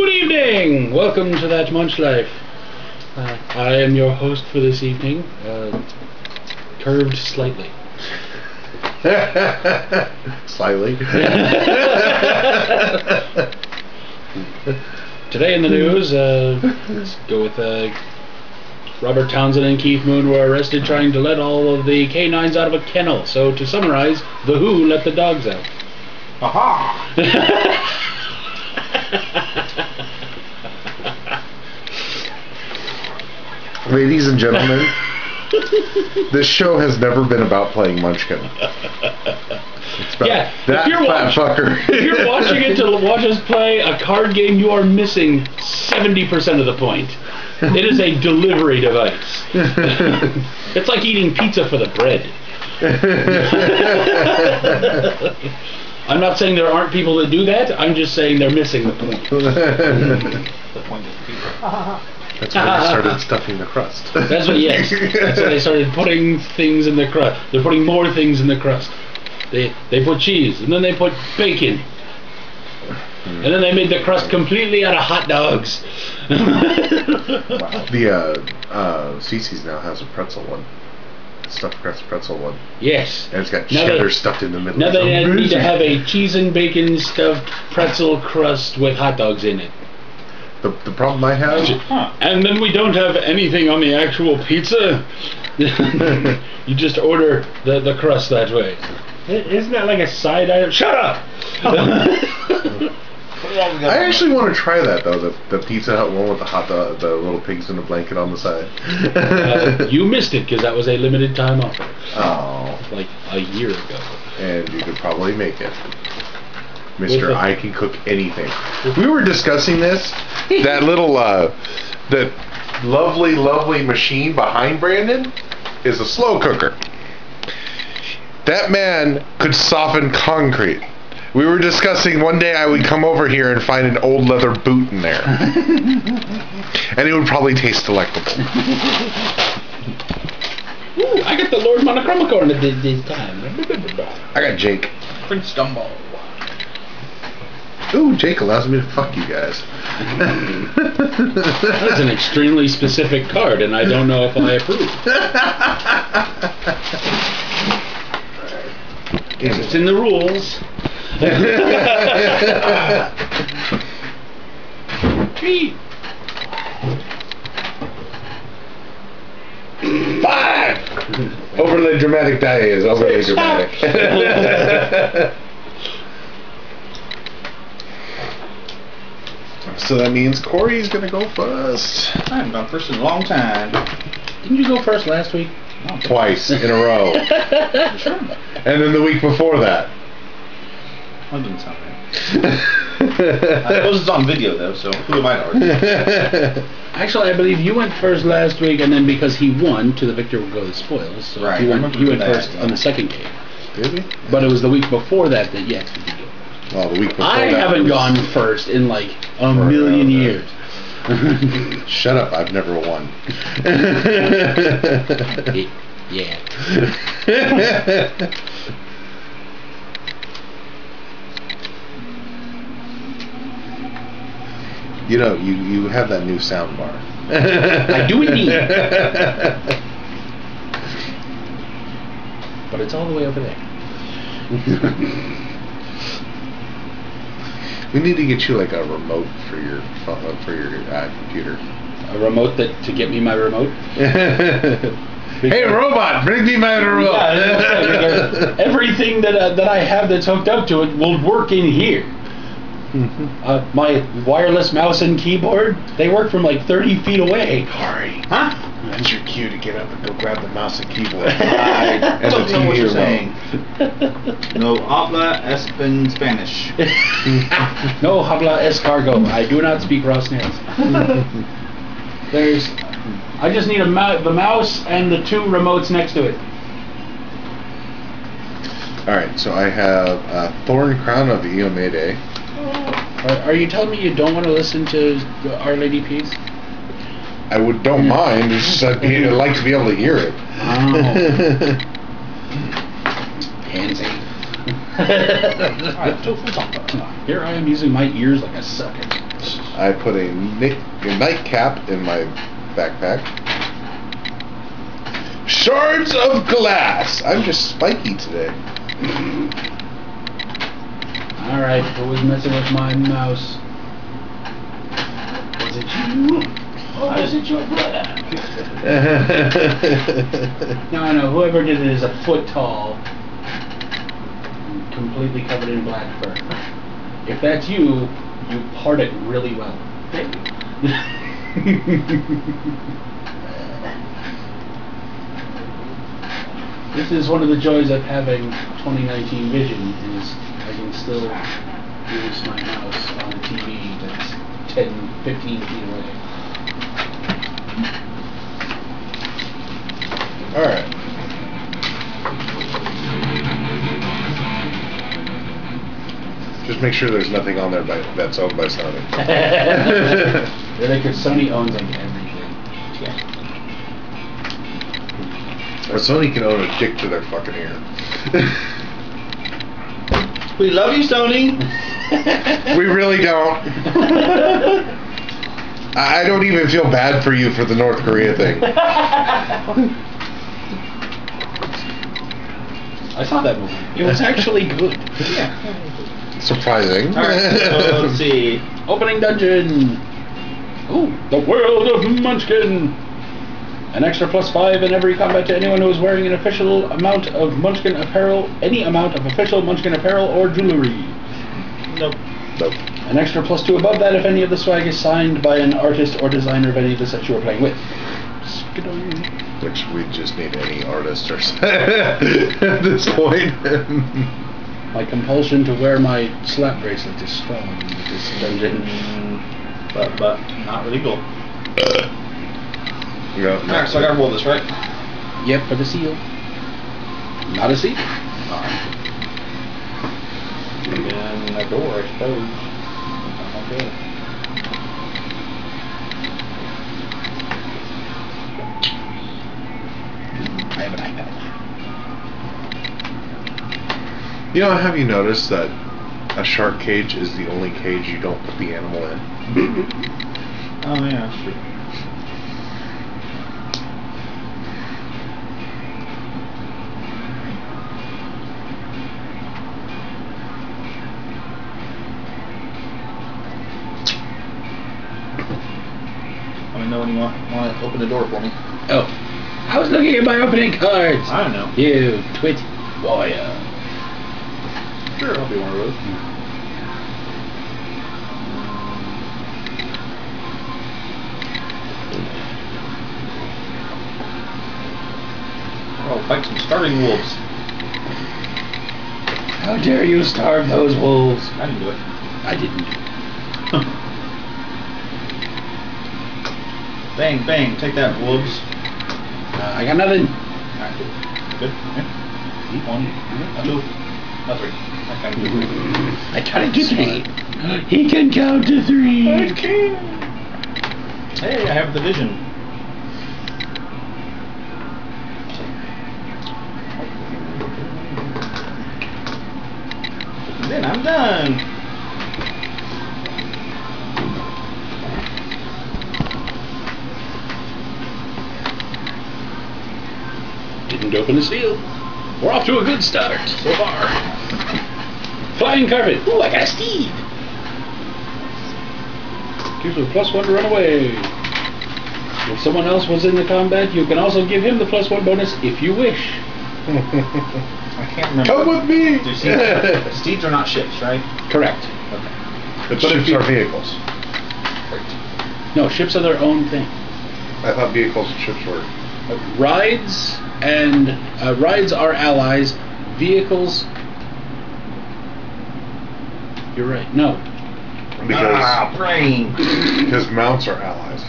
Good evening! Welcome to That Munch Life. Uh, I am your host for this evening, uh, curved slightly. Slightly. Today in the news, uh, let's go with uh, Robert Townsend and Keith Moon were arrested trying to let all of the canines out of a kennel. So to summarize, The Who let the dogs out. Aha! Ladies and gentlemen, this show has never been about playing Munchkin. It's about Yeah, that if you're, fat watch- fucker. if you're watching it to watch us play a card game, you are missing 70% of the point. It is a delivery device. it's like eating pizza for the bread. I'm not saying there aren't people that do that. I'm just saying they're missing the point. The point is people. That's when they started stuffing the crust. That's what. Yes, that's when they started putting things in the crust. They're putting more things in the crust. They they put cheese and then they put bacon. And then they made the crust completely out of hot dogs. The uh, uh, Cicis now has a pretzel one, stuffed crust pretzel one, yes. and it's got Now cheddar they- stuffed in the middle. Now they need to have a cheese and bacon stuffed pretzel crust with hot dogs in it. The, the problem I have, Huh. And then we don't have anything on the actual pizza. you just order the, the crust that way. Isn't that like a side item? Shut up! I actually want to try that though. The, the Pizza Hut one with the hot dog, the little pigs in a blanket on the side. Uh, you missed it because that was a limited time offer, oh, like a year ago. and you could probably make it. Mister, I can cook anything. We were discussing this. That little, uh, that lovely, lovely machine behind Brandon is a slow cooker. That man could soften concrete. We were discussing one day I would come over here and find an old leather boot in there. and it would probably taste delectable. Ooh, I got the Lord Monochromicorn at this, this time. I got Jake. Prince Dumbo. Ooh, Jake allows me to fuck you guys. That's an extremely specific card, and I don't know if I approve. It's in the rules. Three. Five! overly dramatic die is overly dramatic. so that means Corey's gonna go first. I haven't gone first in a long time. Didn't you go first last week? No, Twice in a row. Sure. and then the week before that. That doesn't sound right. I suppose it's on video though, so who am I to argue? Actually, I believe you went first last week, and then because he won, to the victor will go the spoils. So Right, he I went, remember he went first on the second game. Did we? But it was the week before that that yes, we did go. Well, the week before I that haven't was- gone first in like a Forever. million years. Shut up! I've never won. yeah. you know, you you have that new sound bar. I do indeed. But it's all the way over there. We need to get you like a remote for your phone, for your uh, computer. A remote that to get me my remote. hey, robot, bring me my remote. Yeah, everything that uh, that I have that's hooked up to it will work in here. Uh, my wireless mouse and keyboard, they work from like 30 feet away. Corey, Huh? That's your cue to get up and go grab the mouse and keyboard. I and the don't know what you're saying. No habla espan Spanish. no habla escargot. I do not speak Rosnez. There's, I just need a mou- the mouse and the two remotes next to it. All right, so I have uh, Thorn Crown of Iomedae. Are, are you telling me you don't want to listen to Our Lady Peace? I would don't mind. It's just I'd, be, I'd like to be able to hear it. Oh. Pansy. Alright, so full. Here I am using my ears like a sucker. I put a, nick, a nightcap in my backpack. Shards of glass. I'm just spiky today. Alright, who was messing with my mouse? Was it you? Or was it your brother? No, no, whoever did it is a foot tall. Completely covered in black fur. If that's you, you part it really well. Thank you. this is one of the joys of having 2019 vision is I can still use my mouse on a TV that's 10, 15 feet away. All right. Just make sure there's nothing on there by, that's owned by Sony. Really, because Sony owns like everything. Or Sony can own a dick to their fucking ear. We love you, Sony. we really don't. I I don't even feel bad for you for the North Korea thing. I saw that movie. It was actually good. Yeah. Surprising. All right. So let's see. Opening dungeon. Ooh, the world of Munchkin. An extra plus five in every combat to anyone who is wearing an official amount of Munchkin apparel, any amount of official Munchkin apparel or jewelry. Nope. Nope. An extra plus two above that if any of the swag is signed by an artist or designer of any of the sets you are playing with. Skidoo. Which we just need any artist or at this point. My compulsion to wear my slap bracelet is strong with this dungeon. Mm, but but not really cool. Yeah, All right. So I gotta roll this, right? Yep, for the seal. Not a seal. All right. And then the door, I suppose. Okay. You know, have you noticed that a shark cage is the only cage you don't put the animal in? Oh yeah, that's true. Let me know when you want, want to open the door for me. Oh, I was looking at my opening cards. I don't know. You twit warrior. Sure, I'll be one of those. I'll fight some starving wolves. How dare you starve those wolves? I didn't do it. I didn't. Bang, bang, take that, wolves. Uh, I got nothing. Alright, cool. Good. Yeah. One, two, no, three. Okay. I counted to three. He can count to three. I can. Hey, I have the vision. Then I'm done. Open the seal. We're off to a good start so far. Flying carpet. Ooh, I got a steed. Gives you a plus one to run away. If someone else was in the combat, you can also give him the plus one bonus if you wish. I can't remember. Come with me! Steeds, steeds are not ships, right? Correct. Okay. The But if ships you- are vehicles. Great. No, ships are their own thing. I thought vehicles and ships were. Rides and uh, rides are allies. Vehicles. You're right. No. Because, ah, brain. because mounts are allies.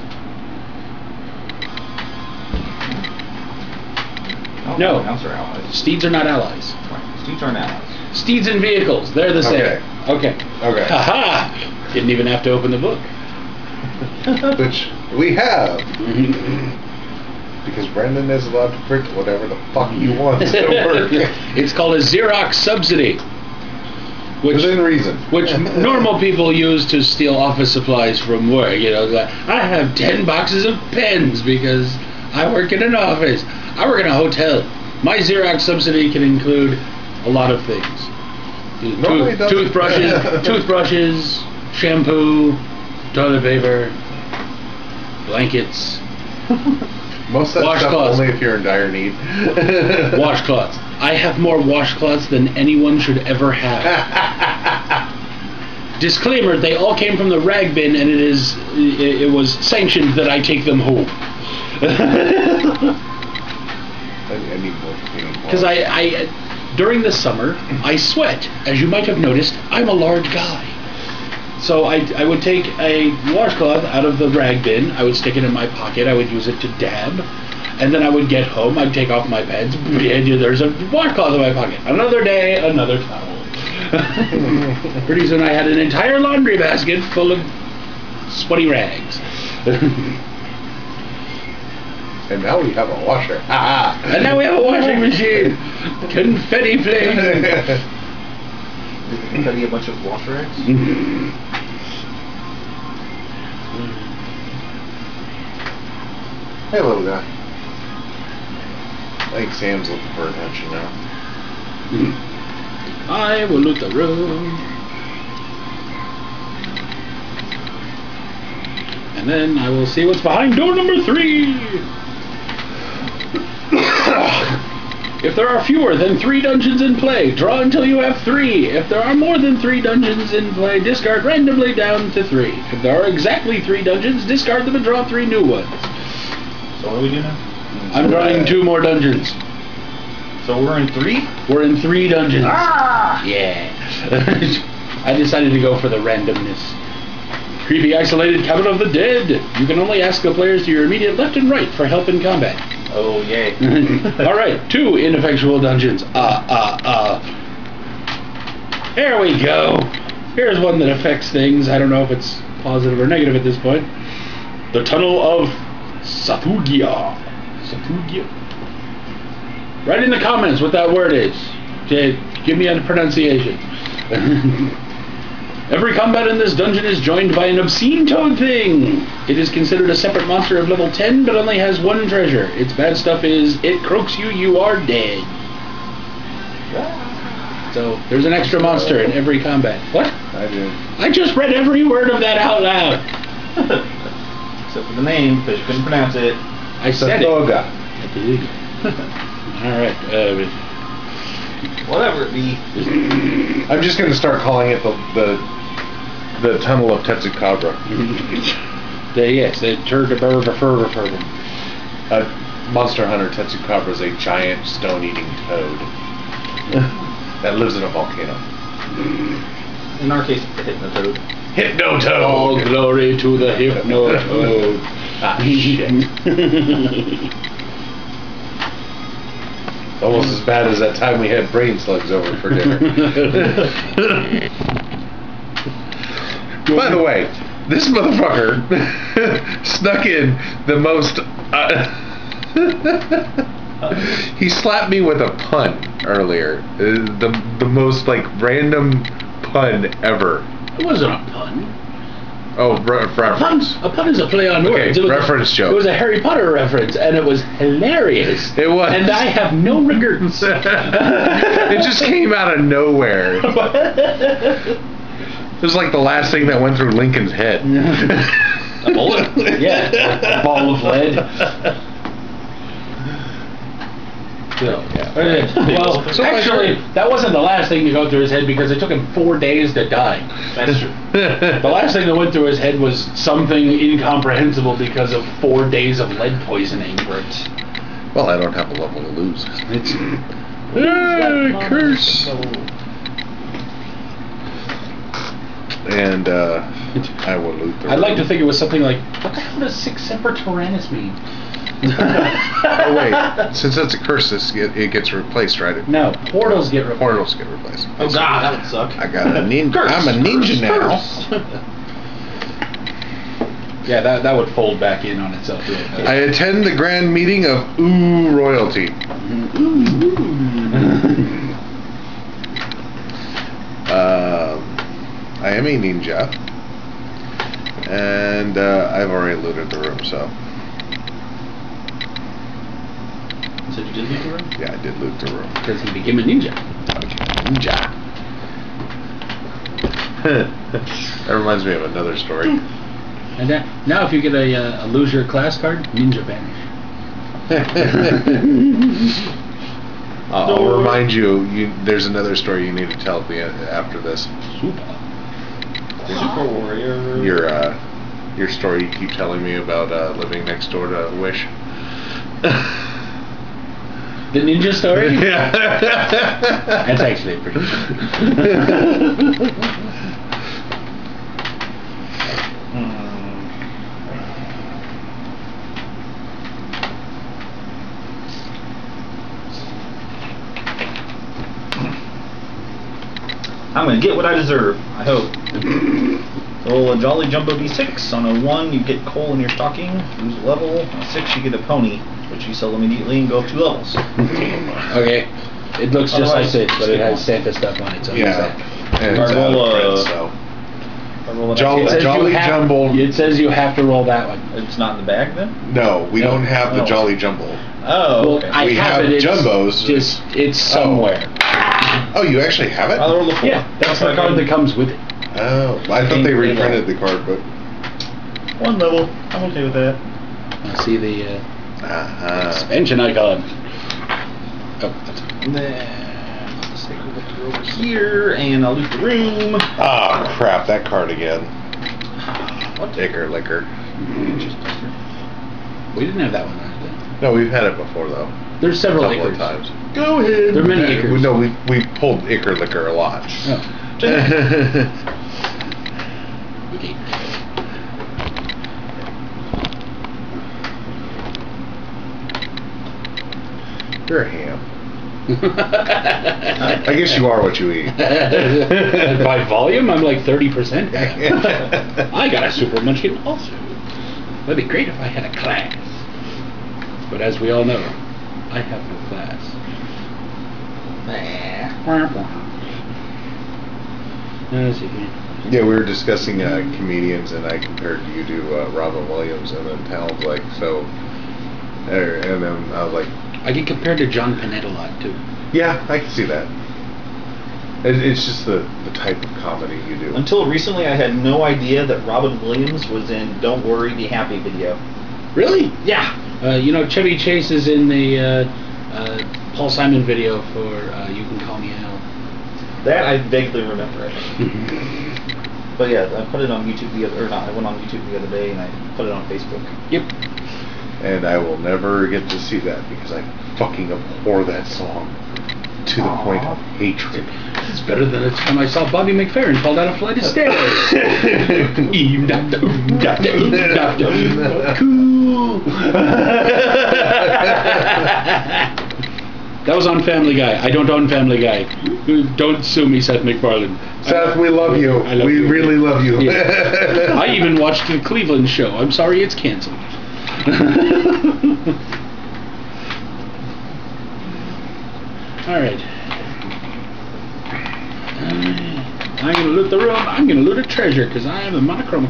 No. Mounts are allies. Steeds are not allies. Right. Steeds aren't allies. Steeds and vehicles, they're the same. Okay. Okay. Okay. Haha! Didn't even have to open the book. Which we have. Because Brandon is allowed to print whatever the fuck he wants to work. it's called a Xerox subsidy. which Within reason. which normal people use to steal office supplies from work. You know, like, I have ten boxes of pens because I work in an office. I work in a hotel. My Xerox subsidy can include a lot of things. Tooth- toothbrushes, toothbrushes, shampoo, toilet paper, blankets, Most of that stuff Washcloths. only if you're in dire need. washcloths. I have more washcloths than anyone should ever have. Disclaimer: They all came from the rag bin, and it is it, it was sanctioned that I take them home. I need more. Because I, I, during the summer, I sweat. As you might have noticed, I'm a large guy. So I, I would take a washcloth out of the rag bin. I would stick it in my pocket. I would use it to dab. And then I would get home. I'd take off my pants. And there's a washcloth in my pocket. Another day, another towel. Pretty soon I had an entire laundry basket full of sweaty rags. And now we have a washer. and now we have a washing machine. Confetti flame. Got a bunch of wash rags? hey, little guy. I think Sam's looking for attention now. I will look the room. And then I will see what's behind door number three. If there are fewer than three dungeons in play, draw until you have three. If there are more than three dungeons in play, discard randomly down to three. If there are exactly three dungeons, discard them and draw three new ones. So what do we do now? I'm drawing two more dungeons. So we're in three? We're in three dungeons. Ah! Yeah. I decided to go for the randomness. Creepy isolated cabin of the dead. You can only ask the players to your immediate left and right for help in combat. Oh, yay. All right, two ineffectual dungeons. Uh, uh, uh. There we go. Here's one that affects things. I don't know if it's positive or negative at this point. The Tunnel of Sathugia. Sathugia. Write in the comments what that word is. Okay, give me a pronunciation. Every combat in this dungeon is joined by an obscene toad thing. It is considered a separate monster of level 10, but only has one treasure. Its bad stuff is it croaks you, you are dead. So there's an extra monster in every combat. What? I do. I just read every word of that out loud. Except for the name, because you couldn't pronounce it. I said it. I did. All right. Uh, Whatever it be. I'm just gonna start calling it the the, the tunnel of Tetsucabra. the, yes, the turd burr fur fur. Uh, Monster Hunter Tetsucabra is a giant stone-eating toad that lives in a volcano. In our case, the Hypnotoad. Hypno toad. All glory to the hypno toad. Ah, shit. Almost as bad as that time we had brain slugs over for dinner. By the way, this motherfucker snuck in the most. Uh, he slapped me with a pun earlier. Uh, the the most like random pun ever. It wasn't a pun. Oh, re- A pun, reference. a pun is a play on words. It was reference a, joke. It was a Harry Potter reference, and it was hilarious. It was. And I have no regrets. it just came out of nowhere. It was like the last thing that went through Lincoln's head. A bullet? Yeah, a ball of lead. So, Yeah. Well, So actually, that wasn't the last thing to go through his head because it took him four days to die. That's true. The last thing that went through his head was something incomprehensible because of four days of lead poisoning. But well, I don't have a level to lose. It's Ah, curse. And uh, I will loot the I'd like to think it was something like, what the hell does sic semper tyrannis mean? Oh wait, since that's a curse, this get, it gets replaced, right? No, portals get replaced. Portals get replaced. Oh god, that would suck. I got a ninja. Curse, I'm a ninja curse, now. curse. Yeah, that, that would fold back in on itself. real. I attend the grand meeting of Ooh Royalty. Uh, I am a ninja, and uh, I've already looted the room. So So you did leave the room? yeah, I did loot the room. Because he became a ninja. Ninja. that reminds me of another story. And that, now, if you get a, uh, a lose your class card, ninja banish. I'll I'll remind you, you. There's another story you need to tell at the end, after this. Super. Super Warrior. Your uh, your story you keep telling me about uh, living next door to Wish. The ninja story? yeah. That's actually pretty I'm gonna get what I deserve. I hope. Roll a Jolly Jumbo D6. On a one, you get coal in your stocking. Lose a level. On a six, you get a pony, which you sell immediately and go up two levels. Okay. It looks just like Otherwise, this, but it has one. Santa stuff on it. So yeah. And it's out roll of print, a- so. I roll an Jolly- It says, Jolly you have, Jumbo. it says you have to roll that one. It's not in the bag then? No, we No. don't have the Oh. Jolly Jumbo. Oh, Well, okay. I We have, have it. It's jumbos. Just it's oh. somewhere. Oh, you actually have it? I'll roll the four. Yeah, that's the card that comes with it. Oh, I thought they reprinted the card, but. One level. I'm okay with that. I see the uh, Uh-huh. expansion icon. Oh, that's And then let's take a look over here, and I'll loot the room. Ah, crap, that card again. What? Dicker liquor. we didn't have that one last time. No, we've had it before, though. There's A several couple acres. of times. Go ahead. There are many Uh, acres. No, we, we pulled Icker liquor a lot. Oh, okay. You're a ham. I guess you are what you eat. By volume, I'm like 30%. I got a super munchkin also. That'd be great if I had a class. But as we all know, I have no class. Let's see here. Yeah, we were discussing uh, comedians, and I compared you to uh, Robin Williams, and then Talon's like, so, er, and then I was like, I get compared to John Panetta a lot too. yeah, I can see that. It, it's just the, the type of comedy you do. Until recently, I had no idea that Robin Williams was in "Don't Worry, Be Happy" video. Really? Yeah. Uh, you know, Chevy Chase is in the uh, uh, Paul Simon video for uh, "You Can Call Me Al." That I vaguely remember. I think. But yeah, I put it on YouTube the other, or not. I went on YouTube the other day and I put it on Facebook. Yep. and I will never get to see that because I fucking abhor that song to the point of hatred. It's better than the time I saw Bobby McFerrin fall down a flight of stairs. Cool. That was on Family Guy. I don't own Family Guy. Don't sue me, Seth MacFarlane. Seth, we love you. I love we you. really love you. Yeah. I even watched the Cleveland show. I'm sorry it's canceled. All right. Uh, I'm gonna loot the room. I'm gonna loot a treasure because I am a monochrome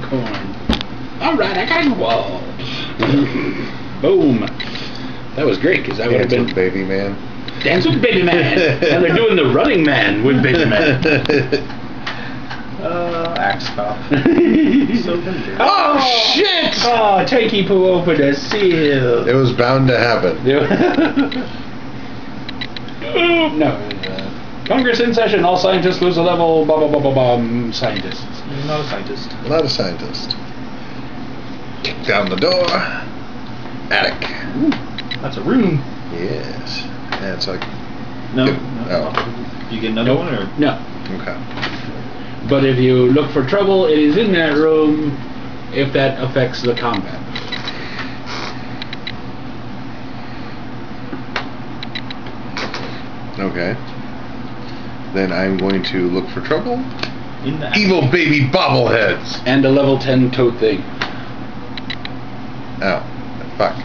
All right, I got a wall. Boom. That was great because that would have been baby man. Dance with Baby Man, and they're doing the Running Man with Baby Man. Uh, Axe Cop. so good. Oh, shit! Oh, Takey Poo opened a seal. it was bound to happen. no. Congress in session. All scientists lose a level. Blah blah blah blah blah. Scientists. You're not a scientist. Not a scientist. Kick down the door. Attic. That's a room. Yes. And it's like, No. Yep. no. Oh. You get another one or? No. okay. But if you look for trouble, it is in that room. If that affects the combat. Okay. Then I'm going to look for trouble. In the Evil baby bobbleheads. And a level 10 tote thing. Oh, fuck.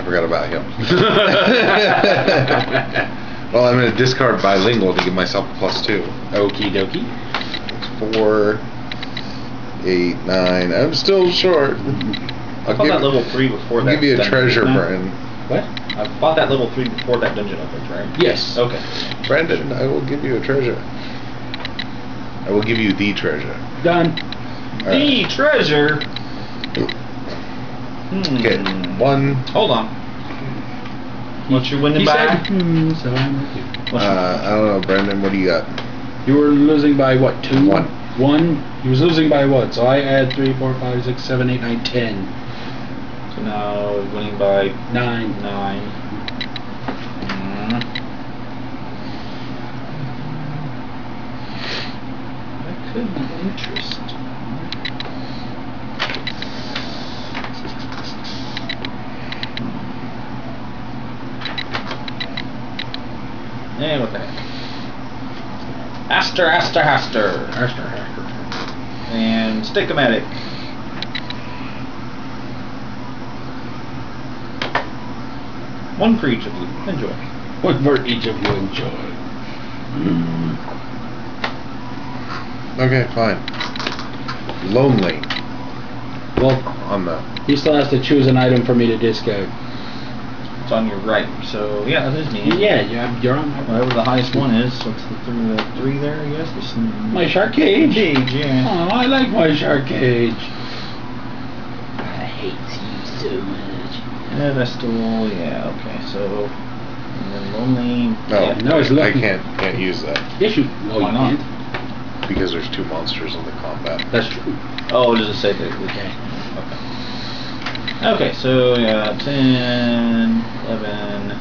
I forgot about him. well, I'm going to discard bilingual to give myself a plus two. Okie dokie. Four, eight, nine. I'm still short. I I'll bought give, that level three before I'll that. give you a treasure, I? Brandon. What? I bought that level three before that dungeon opens, right? Yes. Okay. Brandon, I will give you a treasure. I will give you the treasure. Done. All The right. treasure. Hmm. Okay, one. Hold on. What's your winning He by? said, hmm, so I'm with you. Uh, I don't know, Brandon. What do you got? You were losing by what? Two? One. One? He was losing by what? So I add three, four, five, six, seven, eight, nine, ten. so now winning by Nine. nine. Hmm. That could be interesting. Eh, what the heck. Aster, Aster, Aster. Aster, Aster. And Stick-O-Matic. One for each of you. Enjoy. One for each of you enjoy. Okay, fine. Lonely Well, on the. he still has to choose an item for me to discard. It's on your right. So, yeah, that is me. Yeah, you're, you're on my Whatever the highest one is. What's the three, the three there, I guess? This My shark cage. cage, yeah. Oh, I like my shark cage. I hate you so much. Yeah, that's still, yeah, okay. So, and then lonely. No, yeah. No, it's I can't can't use that Yes, you. No, Why you not? can't. because there's two monsters in the combat. That's true. Oh, does it say that we can? Okay. Okay, so yeah, 10, 11,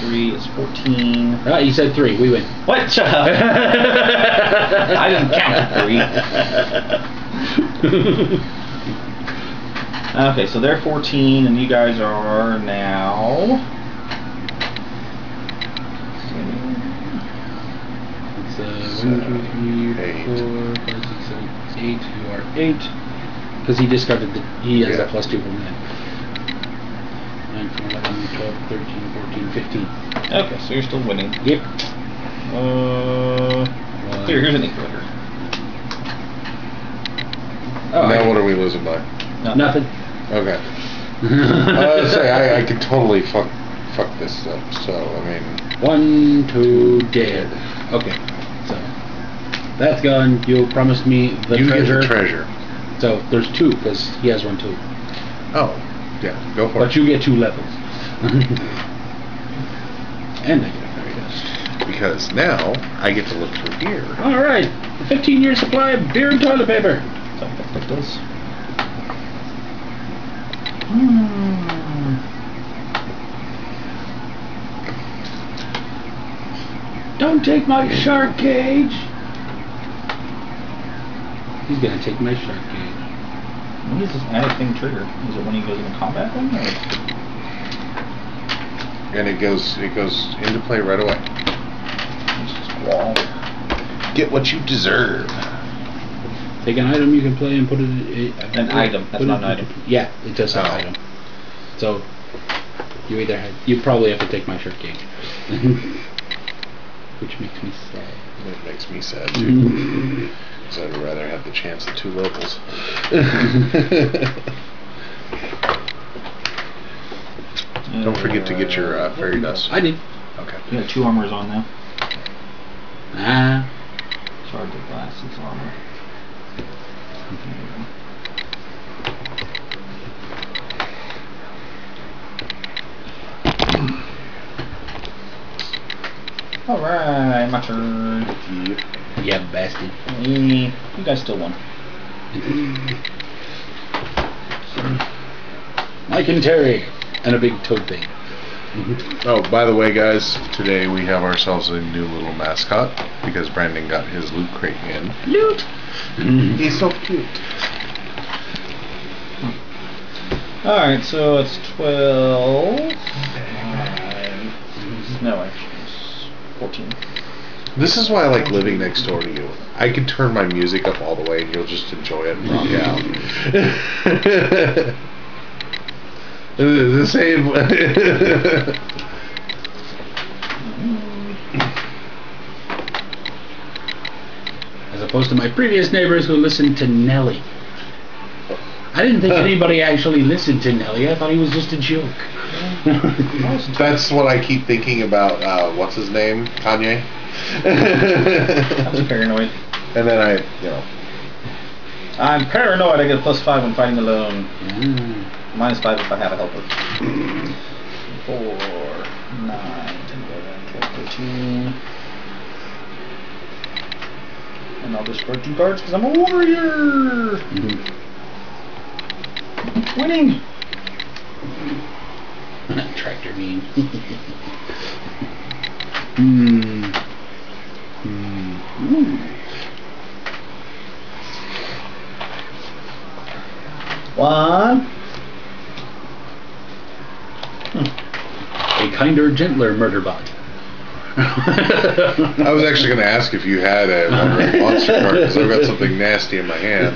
3 is 14. Ah, you said three. We win. What? Shut up. I didn't count three. Okay, so they're 14, and you guys are now. It's uh, one, two, three, Eight. four, five, six, seven, eight. You are eight. Because he discarded the. He has Yeah. a plus two from that. 9, 10, 11, 12, 13, 14, 15. Okay, so you're still winning. Yep. Uh, One. here, here's an equalizer. Oh, now I- what are we losing by? Nothing. Okay. I was say I, I could totally fuck fuck this up. So I mean, One, two, dead. Okay, so that's gone. You promised me the you treasure. get the treasure. So there's two because he has one too. Oh, yeah, go for it. But you get two levels. and I get a fairy dust. because now I get to look through here. All right, 15 year supply of beer and toilet paper. So I put this. Don't take my shark cage. He's gonna take my shark cage. When does this added thing trigger? Is it when he goes into combat then? Or? and it goes it goes into play right away. It's just wall. Get what you deserve. Take an item you can play and put it. uh, An item, that's not an item. Yeah, it does have Oh. item. So you either have, you probably have to take my shark cage, which makes me sad. It makes me sad too. Because I'd rather have the chance at two levels. Don't forget to get your uh, fairy dust. I did. Okay. You got two armors on now. Ah, Shards of glasses armor. Alright, my turn. Yeah, bastard. Eh, You guys still won. Mike and Terry, and a big toad thing. Oh, by the way, guys, today we have ourselves a new little mascot because Brandon got his loot crate in. Loot. He's so cute. Alright, so it's 12. Five, no, actually, it's 14. This is why I like living next door to you. I can turn my music up all the way and you'll just enjoy it and rock out. the same. As opposed opposed to my previous neighbors who listened to Nelly. I didn't think anybody actually listened to Nelly. I thought he was just a joke. That's what I keep thinking about. Uh, what's his name? Kanye. I was paranoid. and then I, you know, I'm paranoid. I get a plus five when fighting alone. Mm. Minus five if I have a helper. Four, nine, 11, 12, 13. And I'll discard two cards because I'm a warrior. Mhm. Winning. Tractor beam. Hmm. Hmm. One. A kinder, gentler murder bot. I was actually going to ask if you had a Wandering monster card because I've got something nasty in my hand.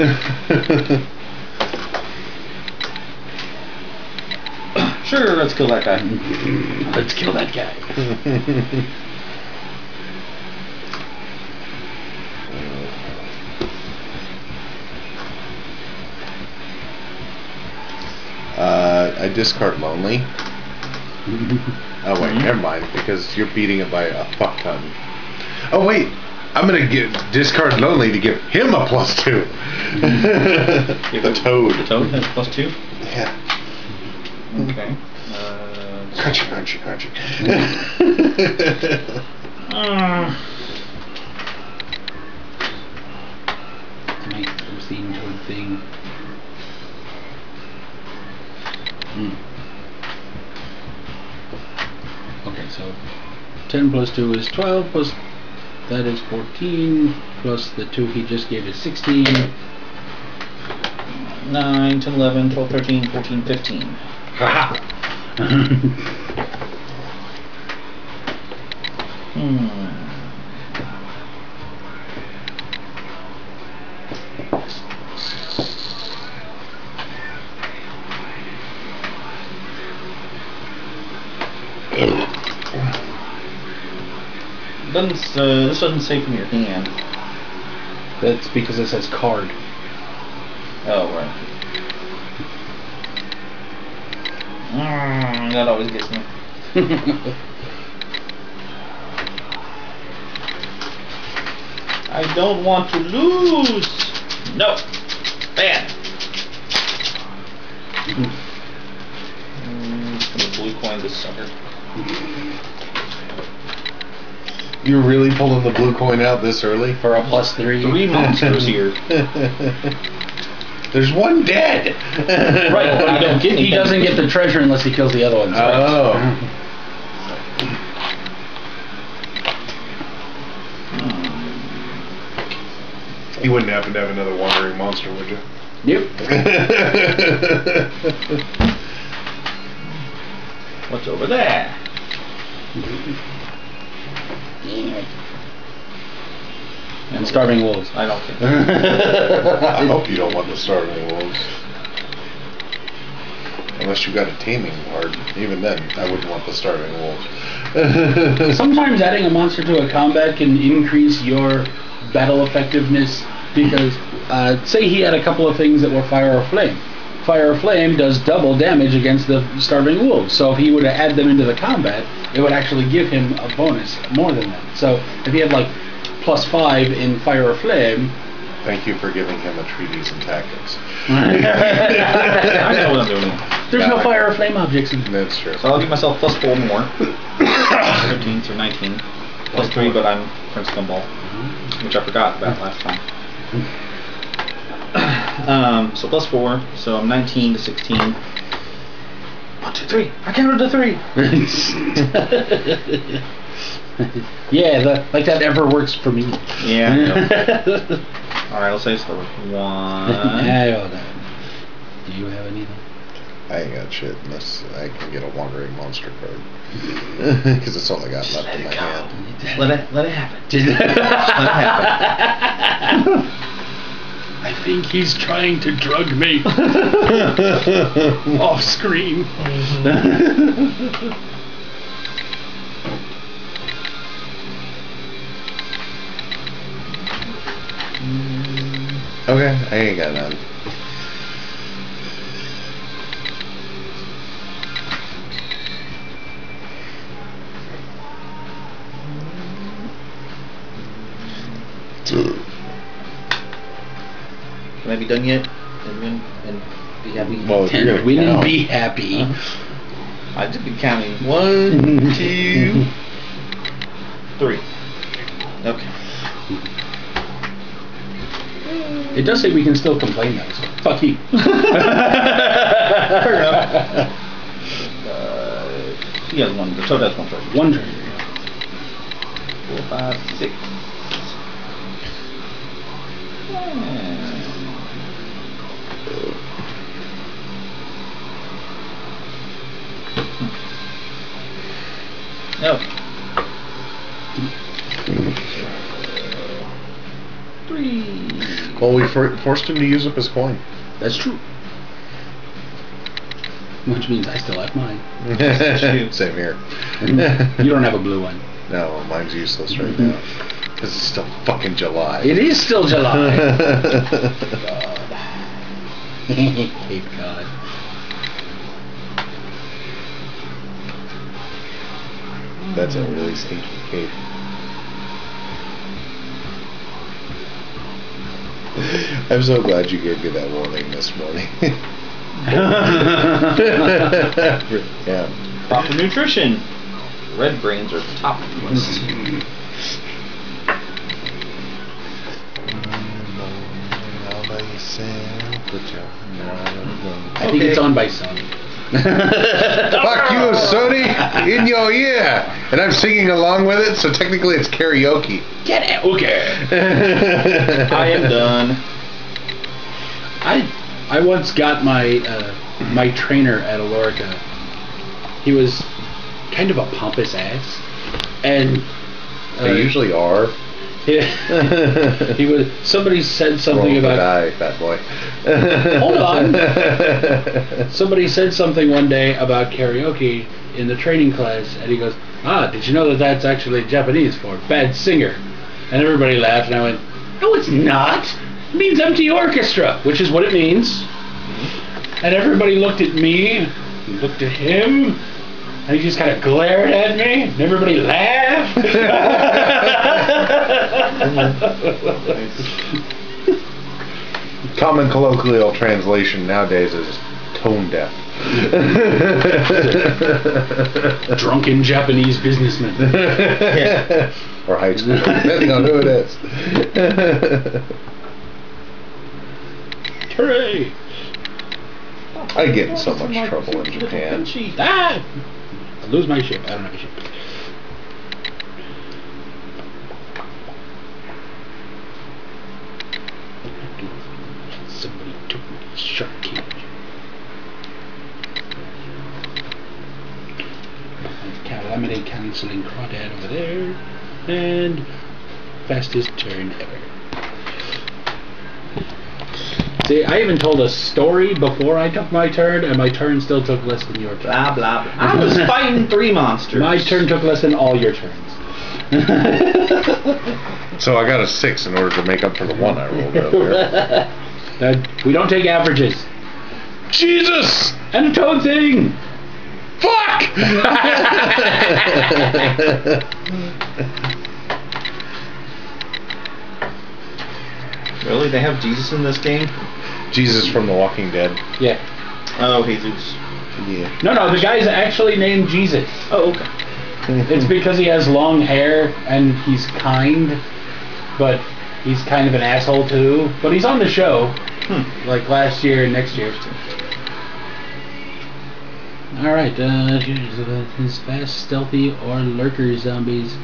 Hmm. Sure, let's kill that guy. Let's kill that guy. uh, I discard lonely. Oh wait, Mhm. never mind because you're beating it by a fuck ton. Oh wait, I'm gonna give discard lonely to give him a plus two. the toad. The toad has plus two. Yeah. Okay. Uh, Crunchy, crunchy, crunchy. uh, Nice obscene toad thing. Hmm. Okay, so 10 plus 2 is 12, plus that is 14, plus the 2 he just gave is 16. 9, 10, 11, 12, 13, 14, 15. Haha! Hmm. Uh, this doesn't say from your hand. That's because it says card. Oh, right. Mm, that always gets me. I don't want to lose. No. Bad. Mm, just gonna blue coin this sucker. You're really pulling the blue coin out this early? For a plus 3. Three monsters here. There's one dead. Right, but I don't get He anything. doesn't get the treasure unless he kills the other ones. Oh. You wouldn't happen to have another wandering monster, would you? Yep. What's over there? Mm-hmm. And starving wolves. I don't care. I hope you don't want the starving wolves. Unless you got a taming card. Even then, I wouldn't want the starving wolves. Sometimes adding a monster to a combat can increase your battle effectiveness because, uh, say he had a couple of things that were fire or flame. Fire or flame does double damage against the starving wolves. So if he were to add them into the combat, it would actually give him a bonus more than that. So if he had like plus five in fire or flame, Thank you for giving him a treaties and tactics. I know what I'm doing. there's no fire or flame objects in That's true. So I'll give myself plus four more. 13 through 19. Plus three, but I'm Prince Gumball, which I forgot about last time. Um, so plus four, so I'm 19 to 16. One, two, three. I counted to three. yeah, that, like that ever works for me. Yeah. I. All right, let's say slower. One. Yeah, hold on. Do you have anything? I ain't got shit unless I can get a wandering monster card. Because it's all I got left in my hand. Let it let it happen. Just- Let it happen. I think he's trying to drug me off screen. Mm-hmm. Okay, I ain't got none. Can I be done yet? And win and be happy. Well, if you're And gonna win and count. be happy. I've just been counting. One, two, three. Okay. It does say we can still complain though, so fuck you. Fair enough. Uh, he has one. The toad has one turn. One turn. Four, five, six. And- Okay. Three. Well, we for- forced him to use up his coin. That's true. Which means I still have mine. Same here. You don't have a blue one. No, mine's useless right mm-hmm. now. Because it's still fucking July. It is still July. Cape Cod. That's a really stinky cape. I'm so glad you gave me that warning this morning. yeah. Proper nutrition. Red brains are top of the list. I think it's on by Sony. Fuck you, Sony, in your ear. And I'm singing along with it, so technically it's karaoke. Get it. Okay. I am done. I I once got my uh, my trainer at Alorica. He was kind of a pompous ass, and uh, They usually are. He, he was somebody said something Roll about die, fat boy. Hold on. somebody said something one day about karaoke in the training class, and he goes, "Ah, did you know that that's actually Japanese for bad singer?" And everybody laughed, and I went, "No, it's not. It means empty orchestra, which is what it means." And everybody looked at me, looked at him, and he just kind of glared at me, and everybody laughed. Common colloquial translation nowadays is tone deaf. Drunken Japanese businessman. or high school, depending on who it is. Hooray! I get in so much trouble in Japan. Ah! Lose my ship. I don't have a ship. Somebody took my shark cage. Calamity canceling crawdad over there. And fastest turn ever. See, I even told a story before I took my turn, and my turn still took less than your turn. Blah blah blah. I was fighting three monsters. My turn took less than all your turns. So I got a six in order to make up for the one I rolled earlier. That- we don't take averages. Jesus! And a toad thing! Fuck! Really? They have Jesus in this game? Jesus from The Walking Dead. Yeah. Oh, Jesus. Yeah. No, no, the guy's actually named Jesus. Oh, okay. It's because he has long hair and he's kind, but he's kind of an asshole too. But he's on the show, Hmm. like last year and next year. Alright, uh, uh, his fast, stealthy, or lurker zombies.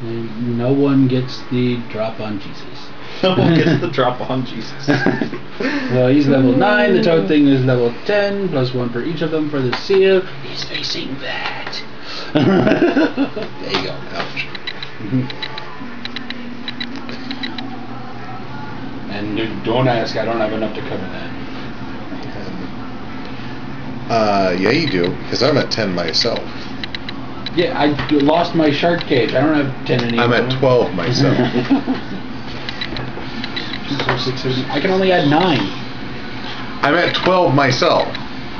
And no one gets the drop on Jesus. No one gets the drop on Jesus. Well, he's level 9, the toad thing is level 10, plus 1 for each of them for the seal. He's facing that. there you go. Ouch. And don't ask, I don't have enough to cover that. Uh, yeah, you do, because I'm at 10 myself. Yeah, I lost my shark cage. I don't have 10 anymore. I'm at 12 myself. So six, seven. I can only add nine. I'm at 12 myself.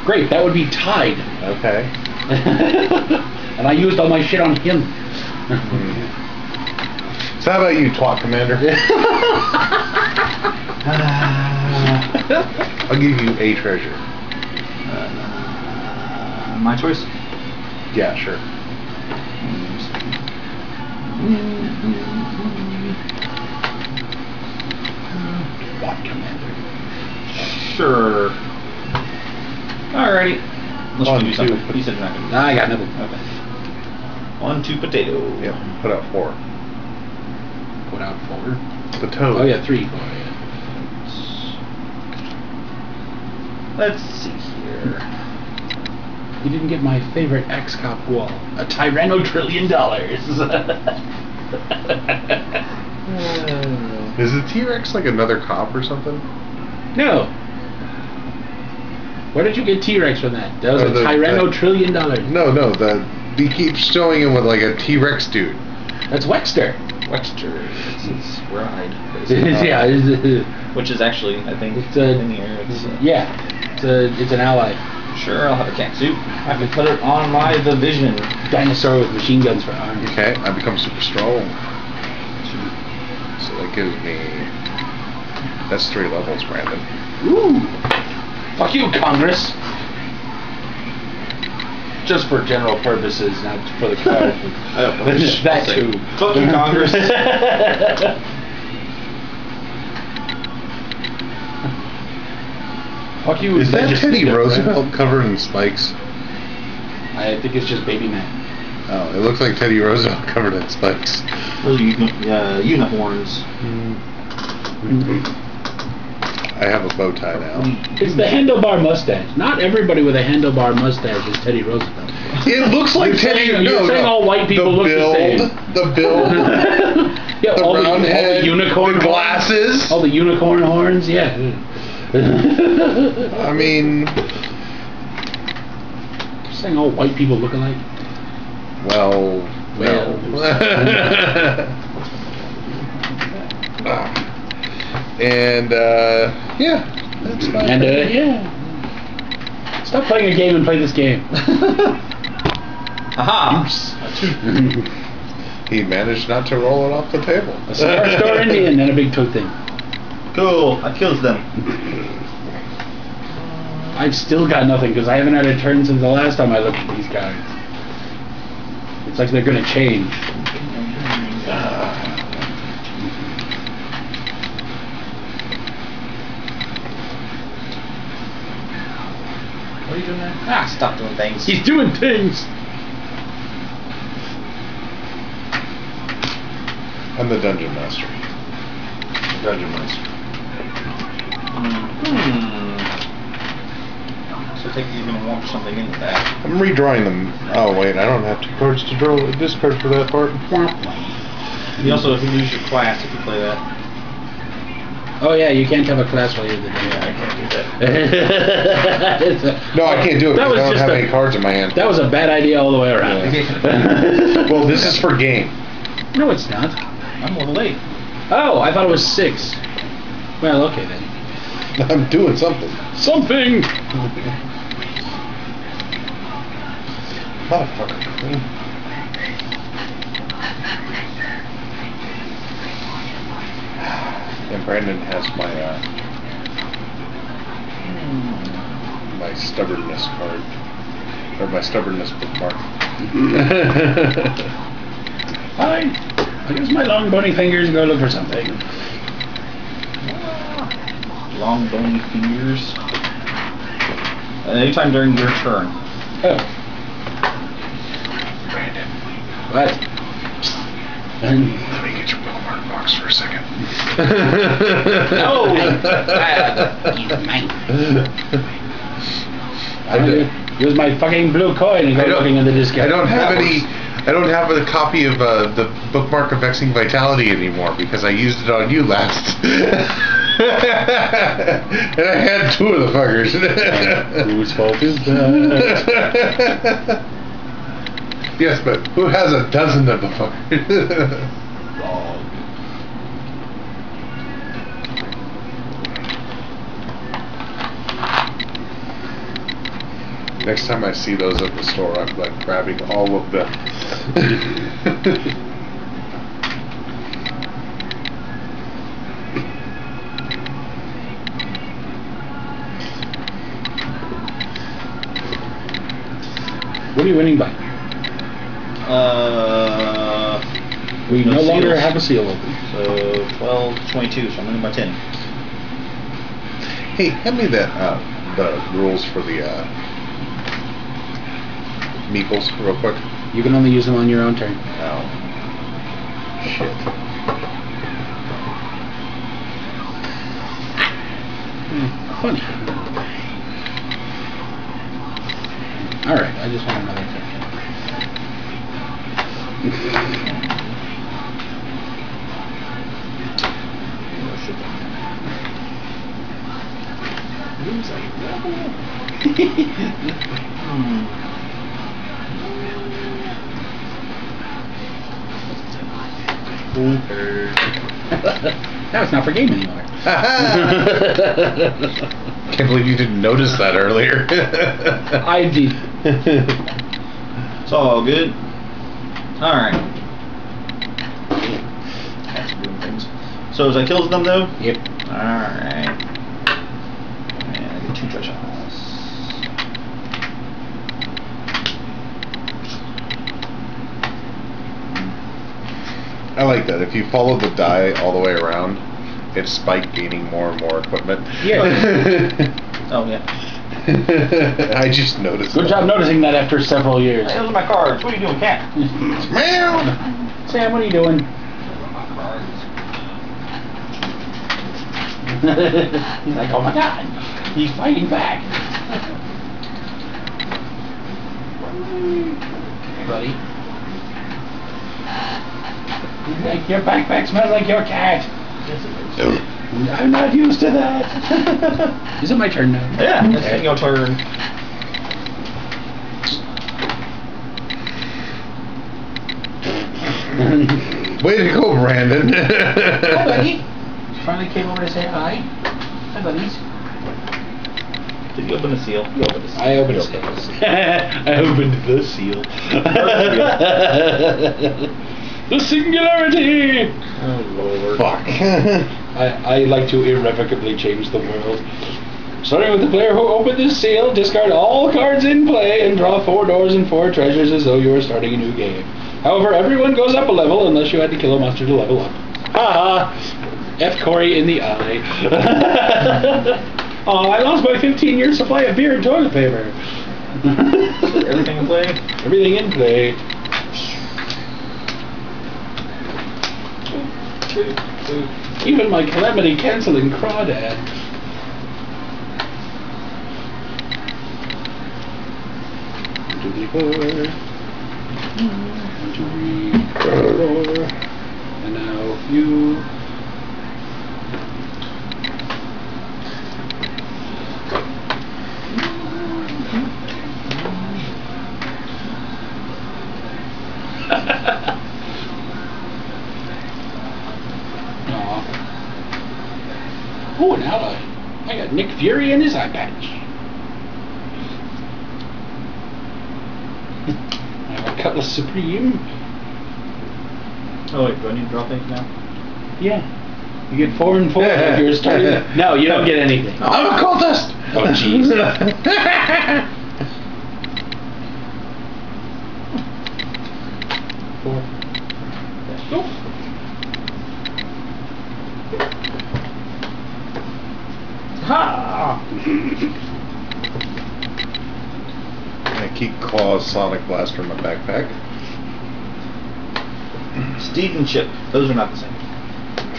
Great, that would be tied. Okay. and I used all my shit on him. So how about you, twat commander? I'll give you a treasure. Uh, my choice. Yeah, sure. What commander? Sure. Alrighty. Unless One, do two, something. put- You said you're not gonna do Nah, I got nothing. Okay. One, two, potato. Yep. Put out four. Put out four. The toad. Oh yeah, three. Let's see here. You didn't get my favorite X-Cop wall. A Tyranno trillion dollars. Hmm. Is the T-Rex like another cop or something? no. Where did you get T-Rex from that? That was Oh, a the- Tyranno the- trillion dollars. No, no. The he keeps showing him with like a T-Rex dude. That's Wexter. Wexter. It's his ride. yeah, it's, Which is actually, I think, It's a- in here. It's, uh, yeah. It's a it's an ally. Sure, I'll have a cat suit. I can put it on my division. Dinosaur with machine guns for arms. Okay, I become super strong. That gives me. That's three levels, Brandon. Ooh. Fuck you, Congress. Just for general purposes, not for the. Oh, that too. Fuck you, Congress. Fuck you. Is that Teddy Roosevelt covered in spikes? I think it's just Baby Man. Oh, it looks like Teddy Roosevelt covered in spikes. Those uni- uh, unicorns. I have a bow tie now. It's the handlebar mustache. Not everybody with a handlebar mustache is Teddy Roosevelt. It looks like You're Teddy. saying- no, you're saying no. all white people the look the same. The build, yeah, the all, the, brown all head, the unicorn the glasses. All the unicorn horns, yeah. I mean, saying all white people look alike. Well, Well. and uh, yeah, that's fine. And uh, yeah. Stop playing a game and play this game. Aha! he managed not to roll it off the table. A Star Star Indian and a big toe thing. Cool. I kills them. I've still got nothing because I haven't had a turn since the last time I looked at these cards. It's like they're gonna change. What are you doing there? Ah, stop doing things. He's doing things. I'm the dungeon master. The dungeon master. Hmm. So I think you're gonna want something into that. I'm redrawing them. Oh wait, I don't have two cards to draw. Discard for that part. You also lose your class if you play that. Oh yeah, you can't have a class while you're the Yeah, I can't do that. DM. No, I can't do it That because was I don't just have a- any cards in my hand. That was a bad idea all the way around. well, this is for game. No, it's not. I'm level 8. Oh, I thought it was six. Well, okay then. I'm doing something. Something. Motherfucker. And Brandon has my uh, my stubbornness card or my stubbornness bookmark. Fine. I'll use my long bony fingers and go look for something. Long bony fingers. Anytime during your turn. Oh. Brandon, What? And let me get your bookmark box for a second. No! He's mine. I don't, Use my fucking blue coin and go I don't- looking in the discount. I don't have any. I don't have a copy of uh, the bookmark of Vexing Vitality anymore because I used it on you last. and I had two of the fuckers. Whose fault is that? Yes, but who has a dozen of the fuck? Next time I see those at the store, I'm like grabbing all of them. what are you winning by? Uh, We No no, longer have a seal open. so 12, 22, so I'm going winning by 10. hey, hand me that uh, the rules for the uh, meeples real quick. You can only use them on your own turn. Oh. Shit. Hmm, funny. Alright, I just want another now it's not for game anymore. Can't believe you didn't notice that earlier. I did. It's all good. Alright. Doing things. So as I kills them though? Yep. Alright. And I get two treasure house. I like that. If you follow the die all the way around, it's Spike gaining more and more equipment. Yeah. oh yeah. I just noticed. Good that. job noticing that after several years. Hey, those are my cards. What are you doing, cat? Meow. Sam, what are you doing? He's like, oh my god, he's fighting back. Hey, buddy. He's like, your backpack smells like your cat. I'm not used to that. Is it my turn now? Yeah, it's your turn. Way to go, Brandon. Hi, buddy. Finally came over to say hi. Hi, buddies. Did you open the seal? You opened the seal. I opened the seal. opened the seal. I opened the seal. the singularity. Oh lord. Fuck. I, I like to irrevocably change the world. Starting with the player who opened this seal, discard all cards in play and draw four doors and four treasures as though you were starting a new game. However, everyone goes up a level unless you had to kill a monster to level up. Ha ha! F. Corey in the eye. oh, I lost my 15 year supply of beer and toilet paper. Everything in play? Everything in play. Even my calamity canceling crawdad. Two, three, four. Four. And now you. Aw. Oh, now I, I got Nick Fury in his eye patch. I have a Cutlass Supreme. Oh wait, do I need to draw things now? Yeah. You get four and four if you're starting. No, you don't get anything. I'm a cultist. Oh, jeez. Four. Nope. Ha! I keep Klaw's Sonic Blaster in my backpack. Steed and ship. Those are not the same.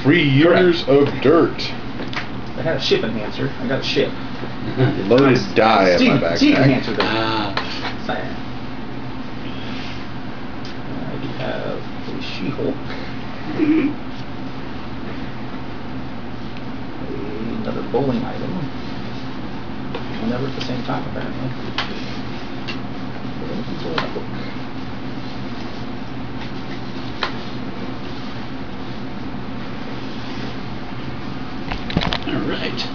Three years of dirt. I had a ship enhancer. I got a ship. Loaded die in my backpack. Steed enhancer though. Ah. Sad. I do have a She-Hulk. Another bowling item. Never at the same time, apparently. All right.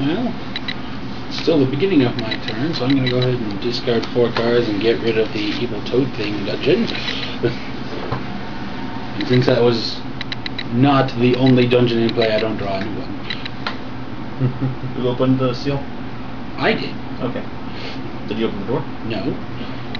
Well, still the beginning of my turn, so I'm going to go ahead and discard four cards and get rid of the evil toad thing dungeon. and since that was not the only dungeon in play, I don't draw a new one. You opened the seal? I did. Okay. Did you open the door? No.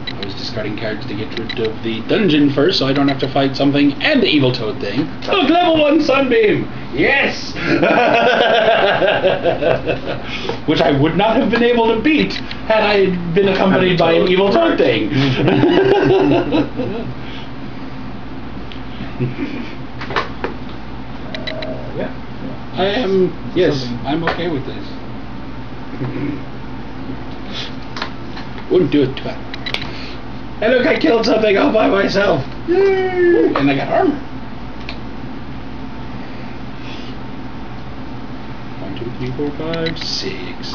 I was discarding cards to get rid of the dungeon first, so I don't have to fight something and the evil toad thing. Look, level one sunbeam. Yes. Which I would not have been able to beat had I been accompanied by an evil toad thing. I am. Yes, Something- I'm okay with this. Wouldn't do it to it. Hey, look, I killed something all by myself. Yay! And I got armor. One, two, three, four, five, six.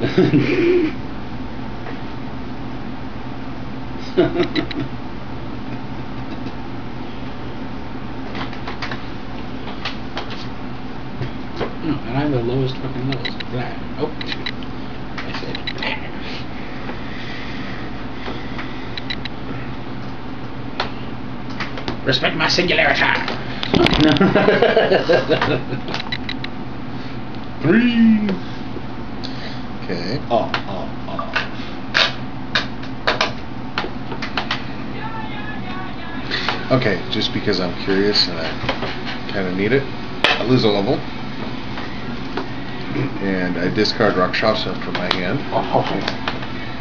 No, and I'm the lowest fucking levels. Blah. Oh, I said. blah. Respect my singularity. Three. Okay. Oh, oh, oh. Okay, just because I'm curious and I kind of need it, I lose a level. And I discard Rakshasa from my hand. Oh,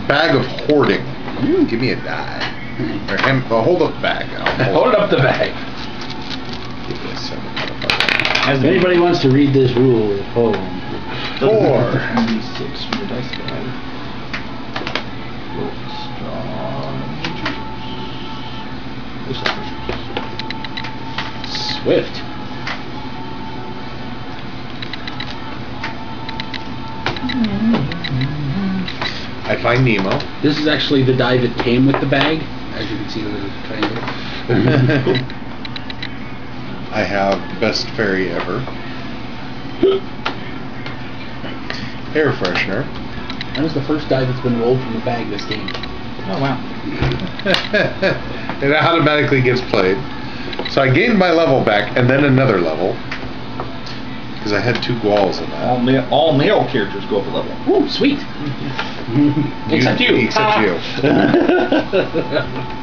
bag of hoarding. Hmm. Give me a die. Or hand, well, hold up the bag. I'll Hold up the bag. Give me a seven, motherfucker. Has If anybody wants to read this rule at home, Four. six from the dice bag. Roll strong. Where's that first? Swift. I find Nemo. This is actually the die that came with the bag. As you can see, in the little triangle. I have best fairy ever. Air freshener. That was the first die that's been rolled from the bag this game. Oh wow. it automatically gets played. So I gained my level back and then another level. Because I had two guals in All, that. ma- all male characters go up a level. Ooh, sweet. Except you. Except you.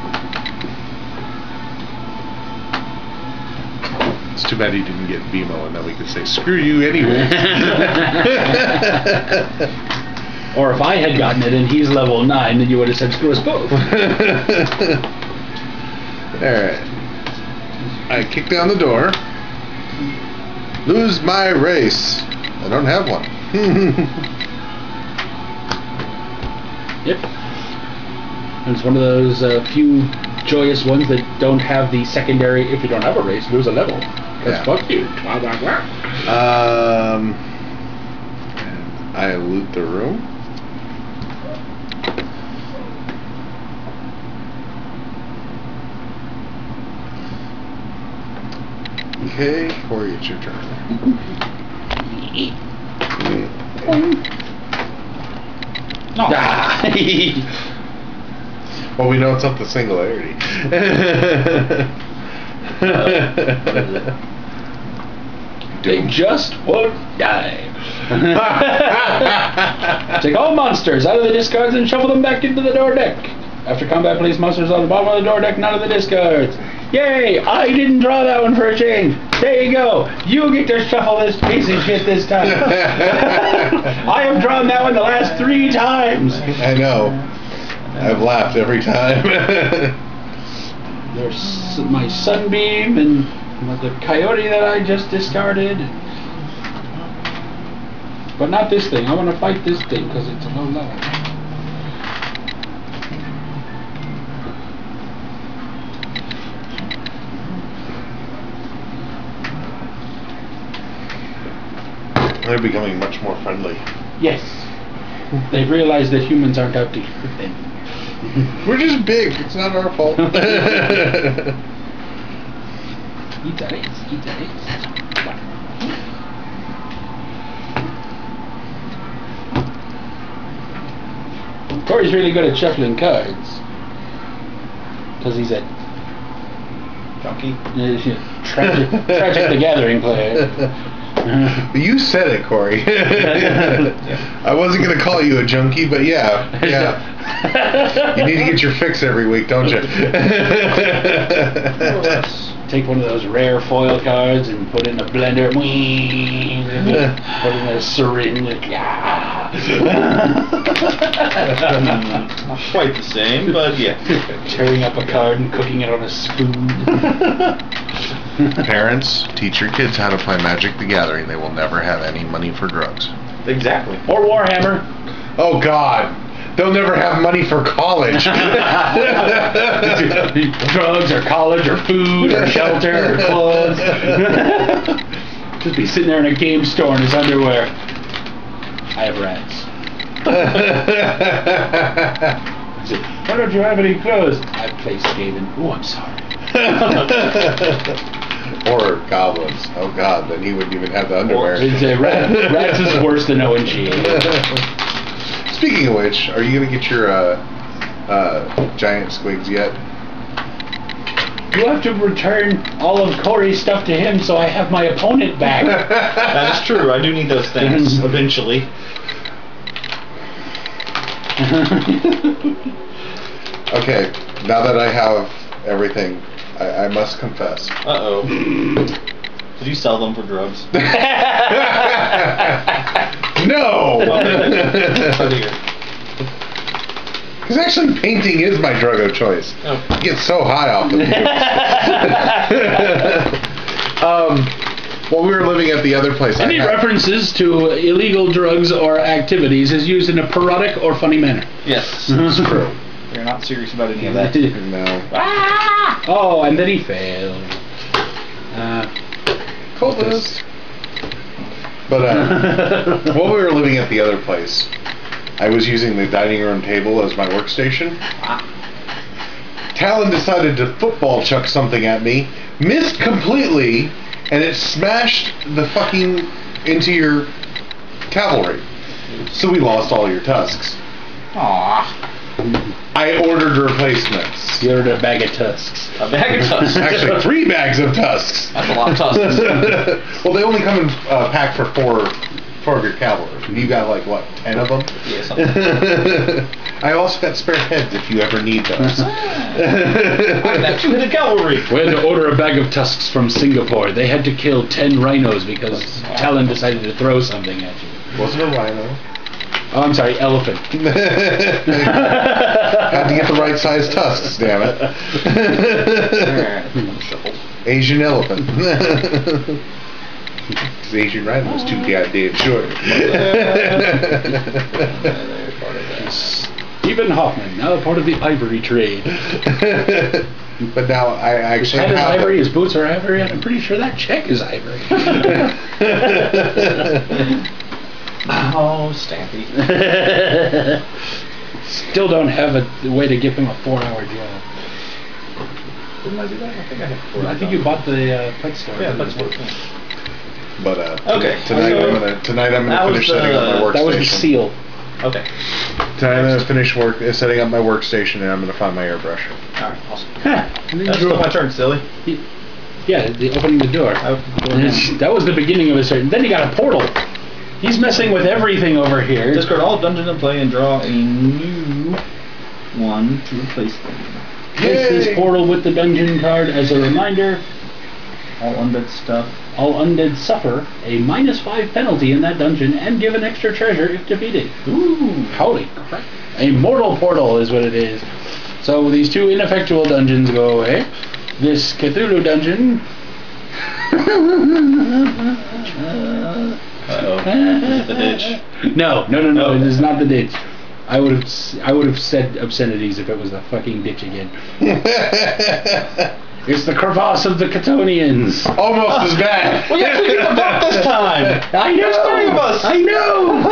It's too bad he didn't get BMO and then we could say, screw you anyway. or if I had gotten it and he's level 9, then you would have said screw us both. Alright. I kick down the door. Lose my race. I don't have one. Yep. And it's one of those uh, few joyous ones that don't have the secondary, if you don't have a race, lose a level. Because Yeah. fuck you. Blah, blah, blah. um, I loot the room. Okay, Corey, it's your turn. No. Well, we know it's not the singularity. they just won't die. Take all monsters out of the discards and shuffle them back into the door deck. After combat, place monsters on the bottom of the door deck, none of the discards. Yay! I didn't draw that one for a change. There you go. You get to shuffle this piece of shit this time. I have drawn that one the last three times. I know. I've laughed every time. There's my sunbeam and the coyote that I just discarded. But not this thing. I want to fight this thing because it's a low level. They're becoming much more friendly. Yes. They've realized that humans aren't out to hurt them. We're just big. It's not our fault. Eat that ace. Eat that ace. Corey's really good at shuffling cards. Because he's a Junkie. uh, tragic, tragic the Gathering player. You said it, Corey. I wasn't gonna call you a junkie, but yeah, yeah. You need to get your fix every week, don't you? Take one of those rare foil cards and put in a blender. Whee! put in a syringe. Yeah. Not quite the same, but yeah. Tearing up a card and cooking it on a spoon. Parents, teach your kids how to play Magic the Gathering. They will never have any money for drugs. Exactly. or Warhammer. Oh God, they'll never have money for college. Drugs or college or food or shelter or clothes. Just be sitting there in a game store in his underwear. I have rats. I said, Why don't you have any clothes? I play Skaven. Oh, I'm sorry. Or goblins. Oh God, then he wouldn't even have the underwear. It's a rat, rats is worse than ONG. Speaking of which, are you gonna get your uh, uh, giant squigs yet? You have to return all of Corey's stuff to him so I have my opponent back. That is true. I do need those things eventually. Okay, now that I have everything, I, I must confess. Uh oh. Did you sell them for drugs? no. Because actually, painting is my drug of choice. Oh. I get so high off of it. um, while we were living at the other place, Any I references to illegal drugs or activities is used in a parodic or funny manner. Yes. It's true. We're not serious about any of that. No. Ah! Oh, and then he failed. Uh, Coldness. But uh, while we were living at the other place, I was using the dining room table as my workstation. Talon decided to football chuck something at me, missed completely, and it smashed the fucking into your cavalry. So we lost all your tusks. Aww. I ordered replacements. you ordered a bag of tusks. A bag of tusks. Actually, three bags of tusks. That's a lot of tusks. well, they only come in uh, pack for four, four of your cavalry. You got like what, ten of them? Yeah, something. I also got spare heads if you ever need those. I got two-headed cavalry. We had to order a bag of tusks from Singapore. They had to kill ten rhinos because Talon decided to throw something at you. Wasn't a rhino. Oh, I'm sorry, elephant. Had to get the right size tusks, damn it. Asian elephant. Because Asian rhino was too goddamn short. There's part of that. Stephen Hoffman, now a part of the ivory trade. but now I His actually head is have them. ivory, his boots are ivory, and I'm pretty sure that check is ivory. Oh, Stampy. Still don't have a way to give him a four-hour job. Didn't I do that? I think I had four. I think you bought the uh, pet store. Yeah, didn't that's you? what. But uh, Okay, tonight so- I'm gonna tonight I'm gonna finish setting up my workstation. That was the seal. Okay. Tonight I'm gonna finish work uh, setting up my workstation and I'm gonna find my airbrusher. Alright, awesome. Huh. That's you still drove- my turn, silly. Yeah, the opening the door. I opened the door And again. it's- that was the beginning of a certain. Then he got a portal. He's messing with everything over here. Discard all dungeons in play and draw a new one to replace them. Place this portal with the dungeon card as a reminder. All undead stuff. All undead suffer a minus five penalty in that dungeon and give an extra treasure if defeated. Ooh. Holy crap. A mortal portal is what it is. So these two ineffectual dungeons go away. This Cthulhu dungeon. Uh-oh. The ditch? No, no, no, no. Oh. It is not the ditch. I would have, s- I would have said obscenities if it was the fucking ditch again. It's the crevasse of the Chthonians. Almost as bad. We actually get the vote this time! I know. There's three of us! I know.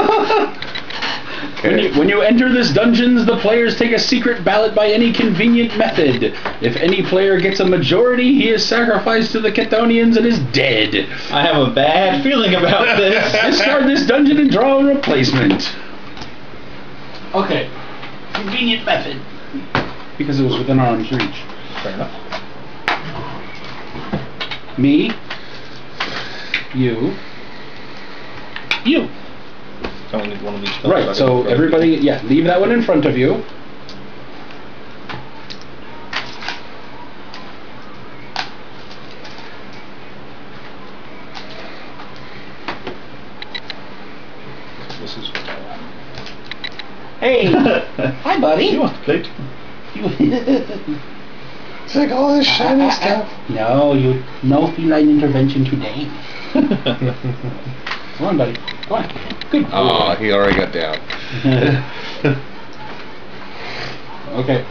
When you, when you enter this dungeons, the players take a secret ballot by any convenient method. If any player gets a majority, he is sacrificed to the Chthonians and is dead. I have a bad feeling about this. Discard this dungeon and draw a replacement. Okay. convenient method. Because it was within arm's reach. Fair enough. Me, you, you. So I only need one of each. color, I Right, so can- everybody, yeah, leave that one in front of you. This is what I want. Hey, hi, buddy. You want to play too? like all this shiny stuff. No, you no feline intervention today. Come on, buddy. Come on. Oh, he already got down. okay.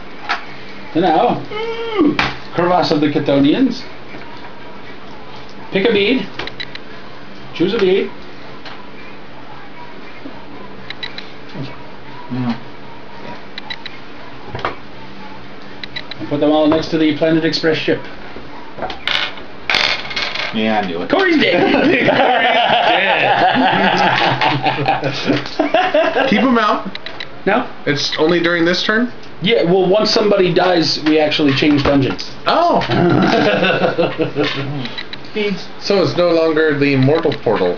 So now, mm, crevasse of the Chthonians. Pick a bead. Choose a bead. Yeah. And put them all next to the Planet Express ship. Yeah, I knew it. Corey's dead. Keep him out. no? It's only during this turn. Yeah, well, once somebody dies, we actually change dungeons. Oh, Beads. so it's no longer the mortal portal.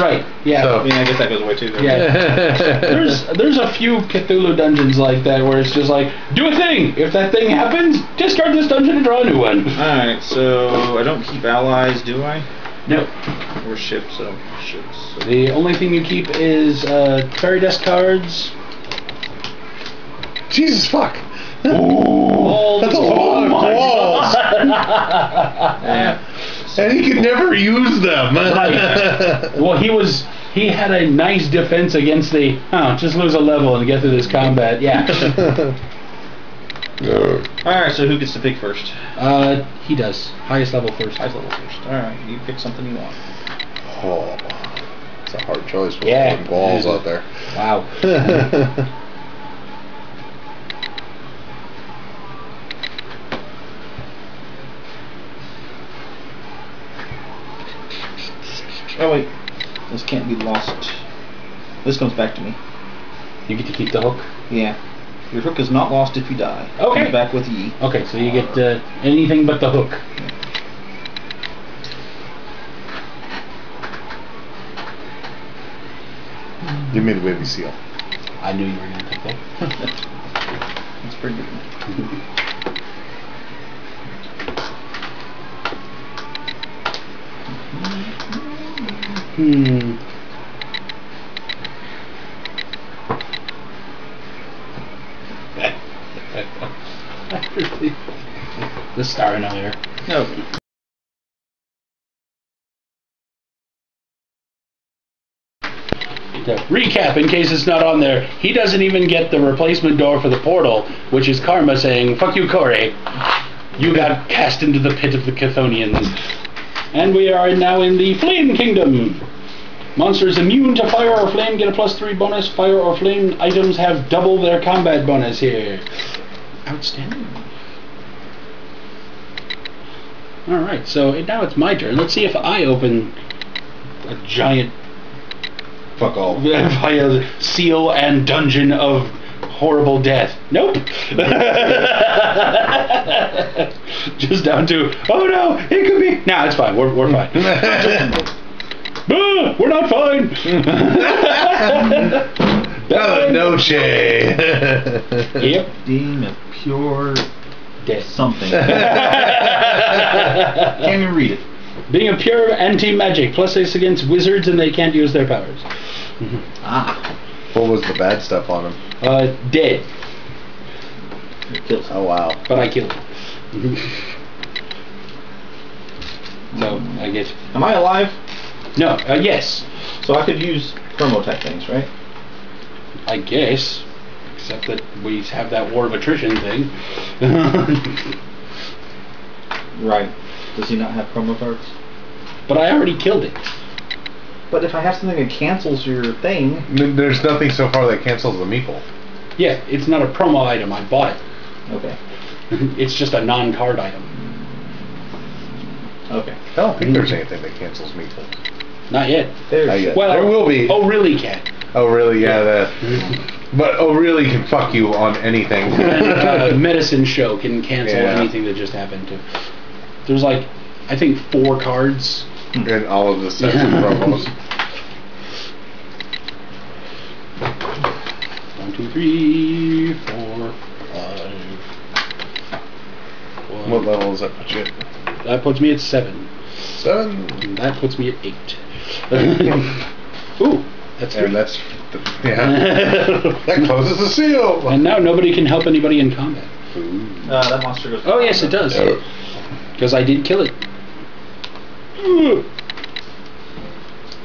Right, yeah. So- I mean, I guess that goes away too. doesn't Yeah. there's there's a few Cthulhu dungeons like that where it's just like, do a thing. If that thing happens, discard this dungeon and draw a new one. Alright, so I don't keep allies, do I? No. Or ships, so ships. So The only thing you keep is uh, fairy dust cards. Jesus fuck. All That's a the- lot of walls. yeah. And he could never use them. Well, he was he had a nice defense against the oh, just lose a level and get through this combat. Yeah. Alright, so who gets to pick first? uh, he does highest level first. Highest level first. Alright, you pick something you want. oh, it's a hard choice with Yeah. yeah. balls out there. Wow. Oh wait, this can't be lost. This comes back to me. You get to keep the hook. Yeah. Your hook is not lost if you die. Okay. Comes back with ye. Okay, so you get uh, anything but the hook. Give me the baby seal. I knew you were going to take that. That's pretty good. Hmm. the star annihilator. Okay. To recap, in case it's not on there, he doesn't even get the replacement door for the portal, which is Karma saying, "Fuck you, Corey. You got cast into the pit of the Chthonians." And we are now in the Flame Kingdom. Monsters immune to fire or flame get a plus three bonus. Fire or flame items have double their combat bonus here. Outstanding. All right, so now it's my turn. Let's see if I open a giant Fuck all. via seal and dungeon of horrible death. Nope. Just down to oh no, it could be. Nah, it's fine. We're we're fine. Ah, we're not fine. Bella Noche. Yep. Demon pure Death. something. Can't even read it. Being a pure anti-magic, plus ace against wizards, and they can't use their powers. Ah. what was the bad stuff on him? Uh, dead, It kills. Oh wow. but I killed him. So I get Am I alive? no. Uh, yes, So I could use promo type things, right? I guess. Except that we have that war of attrition thing. Right. Does he not have promo cards? but I already killed it. But if I have something that cancels your thing, There's nothing so far that cancels the meeple. Yeah, it's not a promo item. I bought it. okay. it's just a non-card item. Okay. I don't think there's anything that cancels meeple. Not yet. There Not you yet. go. Well, There will be. Oh, really, cat? Oh really? Yeah, that. But O'Reilly can fuck you on anything. and, uh, medicine show can cancel Yeah. anything that just happened to. There's like, I think four cards. and all of the sets and promos. One, two, three, four, five. One. What level is that put you at? That puts me at seven. Seven. And that puts me at eight. Ooh, that's three. And that's yeah. that closes the seal. and now nobody can help anybody in combat. Uh, that monster goes. Oh yes, it does. Because I did kill it.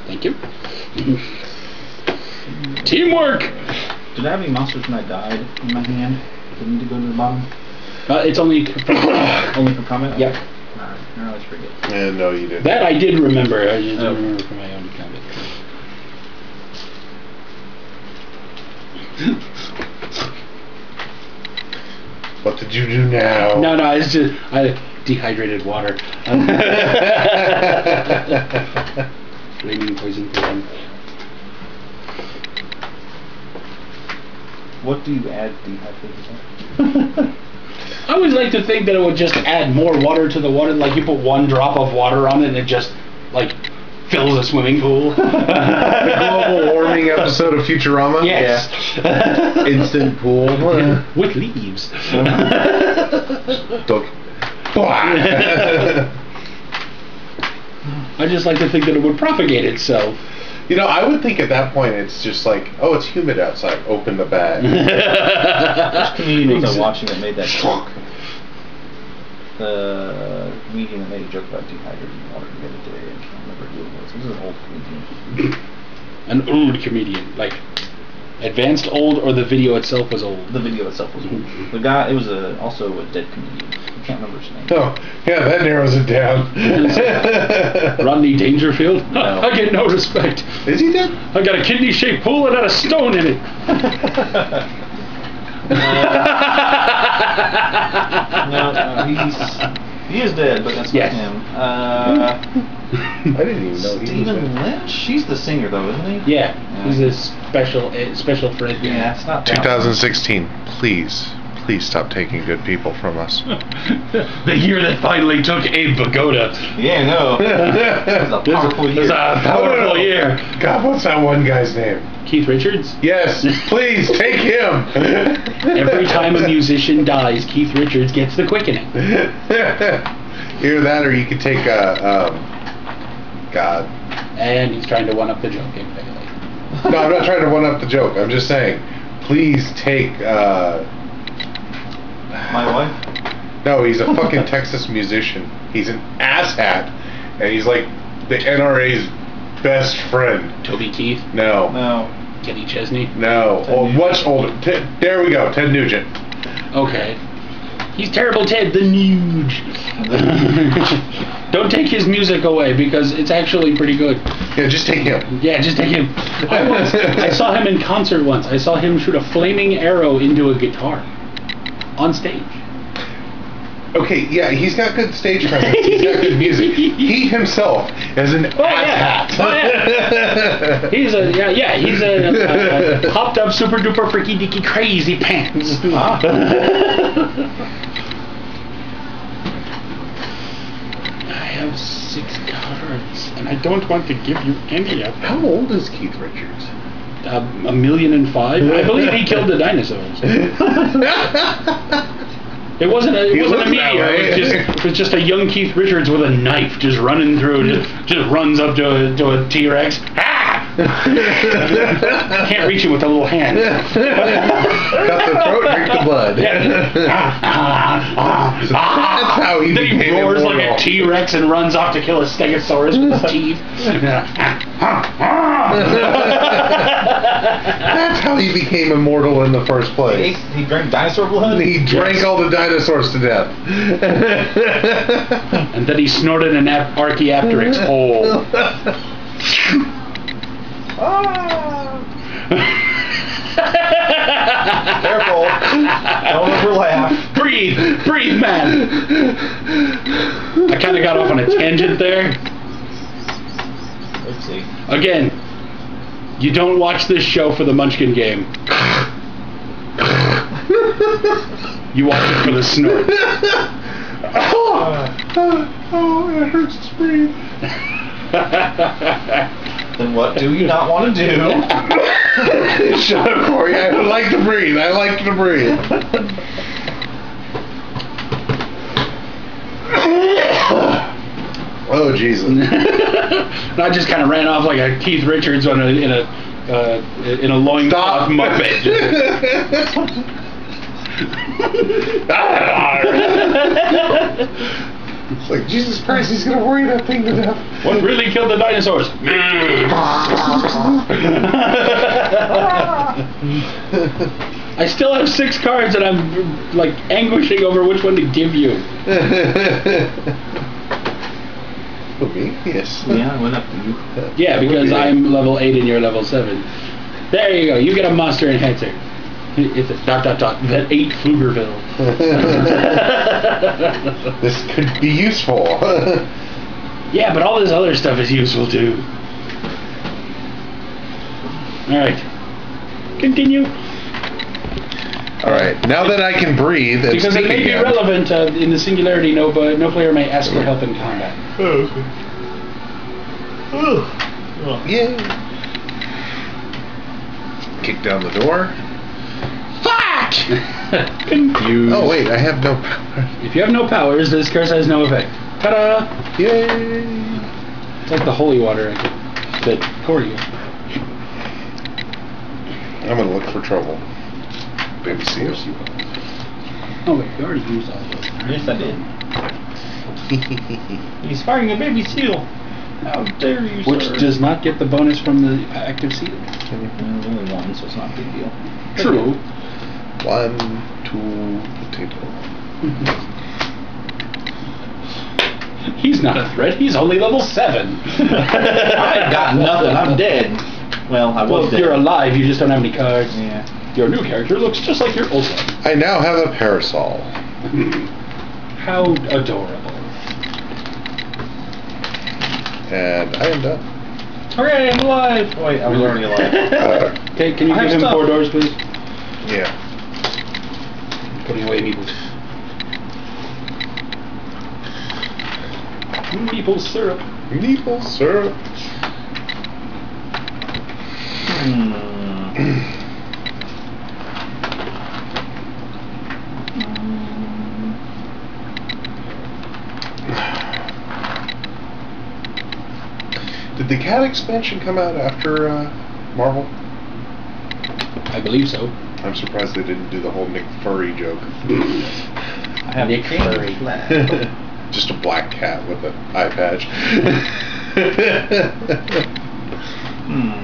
Thank you. Teamwork. Did I have any monsters when I died in my hand? Did I need to go to the bottom? Uh, it's only Only for comment? Yep. Alright, no, that's pretty good. No, you didn't. that I did remember. I just Oh. don't remember from my own combat. What did you do now? No, no, it's just I dehydrated water. Flaming poison poison. What do you add dehydrated? I always like to think that it would just add more water to the water. Like you put one drop of water on it, and it just like fills a swimming pool. the global warming episode of Futurama. Yes. Instant pool. With leaves. Don't- I just like to think that it would propagate itself. You know, I would think at that point it's just like, oh, it's humid outside. Open the bag. Which comedian was I watching that made that joke? The comedian that made a joke about dehydrating water the other day. I can't remember who it was. This is an old comedian. An old comedian, like advanced old, or the video itself was old. The video itself was old. The guy, it was a, also a dead comedian. I can't remember his name. oh, yeah, that narrows it down. Rodney Dangerfield. No. I get no respect. Is he dead? I got a kidney-shaped pool and had a stone in it. No, no, he's he is dead, but that's Yes. not him. Uh, I didn't even know he was Stephen. Lynch. He's the singer though, isn't he? Yeah, he's a special uh, special friend. Yeah, it's not. that one. 2016. Please, please stop taking good people from us. the year that finally took Abe Vigoda. Yeah, no. It was a This powerful is year. a powerful year. God, what's that one guy's name? Keith Richards. Yes, please take him. Every time a musician dies, Keith Richards gets the quickening. Either that, or you could take a. Um, God. And he's trying to one up the joke. Abe Bailey. No, I'm not trying to one up the joke. I'm just saying, please take. Uh, My wife. no, he's a fucking Texas musician. He's an asshat, and he's like the NRA's best friend. Toby Keith. No, No. Kenny Chesney. no, Ted oh, Nugent. much older. Ted, there we go, Ted Nugent. Okay. He's terrible Ted the Nuge. Don't take his music away because it's actually pretty good. Yeah, just take him. Yeah, just take him. I, once, I saw him in concert once. I saw him shoot a flaming arrow into a guitar on stage. Okay, yeah, he's got good stage presence. He's got good music. He himself is an Oh, yeah. asshat. He's a yeah yeah he's a, a, a hopped up super duper freaky dicky crazy pants. Ah. I have six cards and I don't want to give you any of them. How old is Keith Richards? Uh, a million and five. I believe he killed the dinosaurs. It wasn't a, it He wasn't a meteor. It was, just, it was just a young Keith Richards with a knife just running through. Just, just runs up to a, to a T Rex. Ah! Can't reach him with a little hand. Cut the throat, drink the blood. Yeah. Ah, ah, ah, that's how he then he became roars like a T Rex and runs off to kill a Stegosaurus with his teeth. That's how he became immortal in the first He, place. ate- he drank dinosaur blood. He drank Yes. all the dinosaurs to death. and then he snorted an Archaeopteryx whole. Ah. Careful. Don't overlap. breathe, breathe, man. I kind of got off on a tangent there. Let's see. Again, you don't watch this show for the Munchkin game. You watch it for the snort. oh, oh, it hurts to breathe. Then what do you not want to do? Shut up, Corey. I like to breathe. I like to breathe. oh Jesus! I just kind of ran off like a Keith Richards on a in a uh, in a loincloth muppet. it's like Jesus Christ. He's gonna worry that thing to death. what really killed the dinosaurs? I still have six cards and I'm like anguishing over which one to give you. For me, yes. yeah, I went up to you. Yeah, because I'm level 8 and you're level 7. There you go. You get a monster enhancer. It's a dot dot dot. That 8 Pflugerville. this could be useful. yeah, but all this other stuff is useful too. Alright. Continue. All right. Now that I can breathe and Because it speak may be again. relevant uh, in the singularity, no, but no player may ask for help in combat. Oh, okay. Oh. Yeah. Kick down the door. Fuck! Confused. Oh wait, I have no power. If you have no powers, this curse has no effect. Ta-da! Yay! It's like the holy water I could, that Corey you. I'm gonna look for trouble. Baby seals. Oh wait, you already used all those. Yes, I did. He's firing a baby seal. How dare you, Which sir? does not get the bonus from the active seal. There's only one, so it's not a big deal. True. One, two, potato. He's not a threat. He's only level seven. I've got nothing. I'm dead. Well, I was Well, dead. you're alive. You just don't have any cards. Yeah. Your new character looks just like your old one. I now have a parasol. How adorable. And I am done. Hooray, I'm alive! Wait, I was already alive. Uh, Okay, can you I give have him stuff. four doors, please? yeah. Putting away meeples. Meeple syrup. Maple syrup. Hmm. Did the cat expansion come out after uh, Marvel? I believe so. I'm surprised they didn't do the whole Nick Furry joke. I have Nick pink Fury. flag. Just a black cat with an eye patch. Hmm.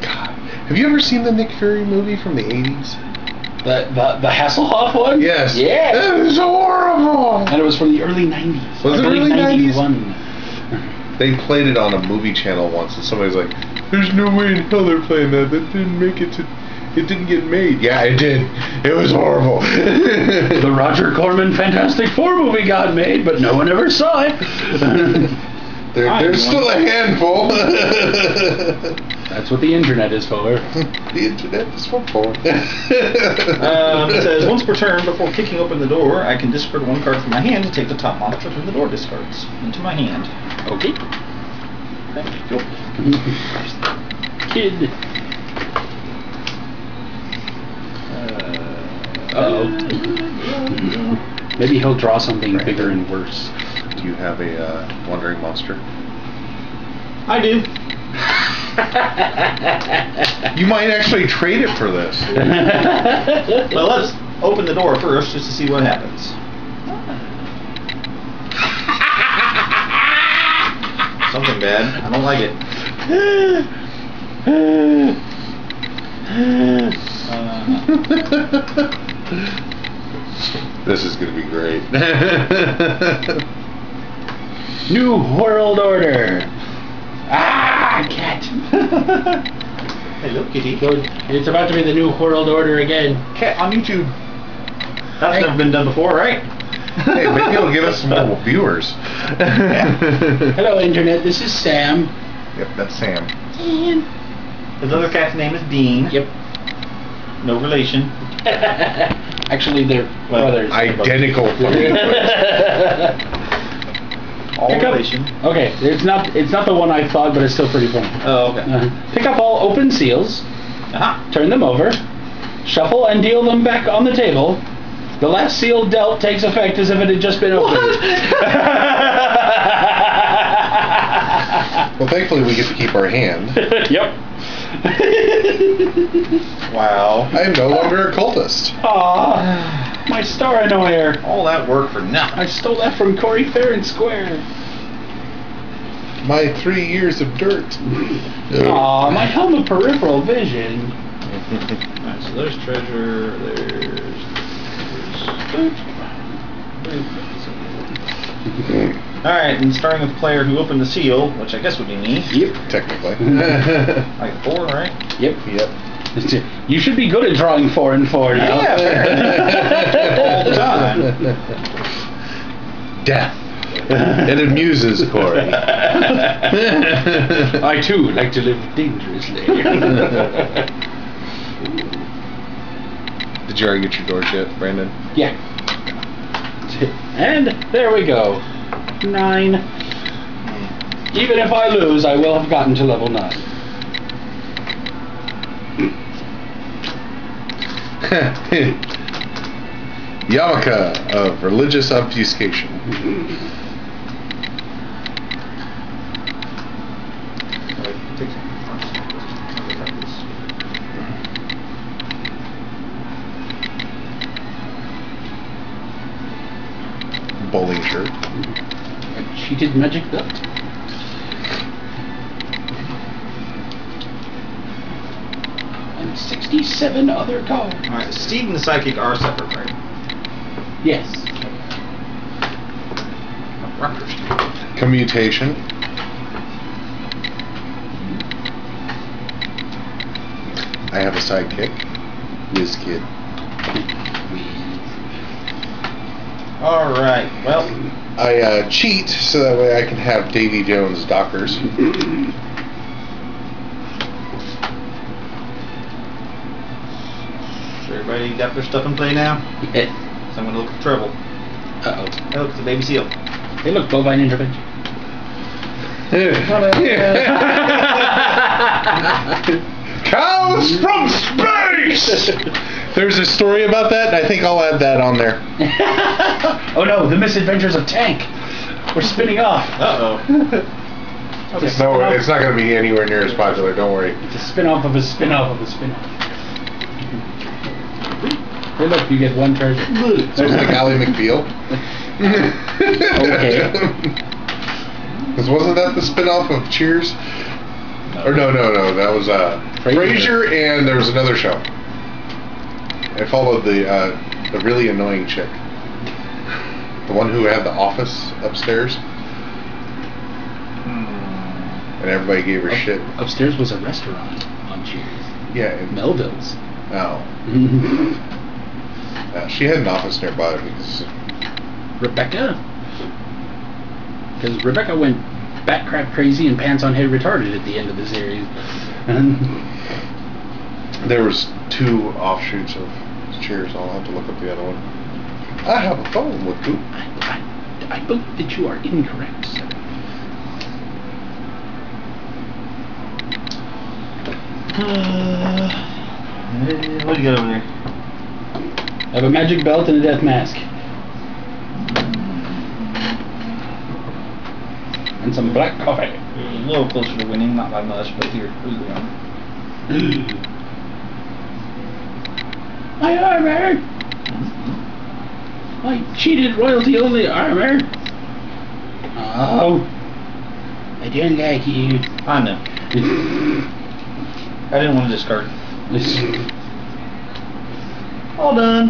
God. Have you ever seen the Nick Fury movie from the 80s? The the the Hasselhoff one? Yes. Yeah. That was horrible. And it was from the early '90s. Was it believe early 90s? 91. They played it on a movie channel once, and somebody's like, "There's no way in hell they're playing that. That didn't make it to. It didn't get made." Yeah, it did. It was horrible. The Roger Corman Fantastic Four movie got made, but no one ever saw it. there, I there's still a handful. That's what the internet is for. the internet is for porn. Um, it says once per turn before kicking open the door, I can discard one card from my hand to take the top monster from the door discards into my hand. Okay. Thank you. Kid. Uh, Uh-oh. Maybe he'll draw something bigger and worse. Do you have a uh, wandering monster? I do. You might actually trade it for this. Well, let's open the door first just to see what happens. Something bad. I don't like it. Uh, this is gonna be great. New World Order. Ah, cat. hello, kitty. So it's about to be the New World Order again. Cat on YouTube. That's never been done before, right? hey, maybe it'll give us some more viewers. Hello, Internet. This is Sam. Yep, that's Sam. His other cat's name is Dean. Yep. No relation. Actually, they're Well, brothers. Identical. All Pick up- relation. Okay, it's not it's not the one I thought, but it's still pretty funny. Oh, okay. Uh, pick up all open seals, Aha. turn them over, shuffle and deal them back on the table. The last seal dealt takes effect as if it had just been opened. well, thankfully we get to keep our hand. yep. Wow. I am no longer a cultist. Aw, my star annoyer. All that work for nothing. I stole that from Corey Fair and Square. My three years of dirt. Aw, my helm of peripheral vision. Alright, so there's treasure, there's. Alright, and starting with the player who opened the seal, which I guess would be me. Yep. Technically. like four, right? Yep. yep. You should be good at drawing four and four now. Yeah, All time. Death. It amuses Corey. I too like to live dangerously. Did you already get your doors yet, Brandon? yeah. And there we go. Nine. Even if I lose, I will have gotten to level nine. Yarmulke of religious obfuscation. Bowling shirt. A cheated magic belt. 67 other cards. Alright, Steve and the Psychic are separate, right? Yes. Commutation. I have a sidekick. Whiz Kid. Alright, well, I uh, cheat so that way I can have Davy Jones Dockers. so everybody got their stuff in play now? Yeah. So I'm gonna look for trouble. Uh-oh. Oh, it's a baby seal. Hey, look, bovine intervention. Cows from space! There's a story about that, and I think I'll add that on there. oh no, the misadventures of Tank. We're spinning off. Uh oh. It's No, it's not going to be anywhere near as popular. Don't worry. It's a spin-off of a spin-off of a spin-off. Hey, look, you get one treasure. Sounds like Ally McBeal. Okay. Because wasn't that the spin-off of Cheers? Or no, no, no. That was uh, Frasier. Frasier, and there was another show. I followed the uh, the really annoying chick, the one who had the office upstairs, and everybody gave her shit. Upstairs was a restaurant on Cheers. Yeah, and, Melville's. no, uh, she had an office nearby because Rebecca. Because Rebecca went bat crap crazy and pants on head retarded at the end of the series. And there was two offshoots of Cheers. I'll have to look up the other one. I have a phone with Goop. I, I, I believe that you are incorrect, sir. What do you got over there? I have a magic belt and a death mask. And some black coffee. You're a little closer to winning, not by much, but you're early on. My armor! My cheated royalty only armor! Oh. I don't like you. I know. I didn't want to discard. All done.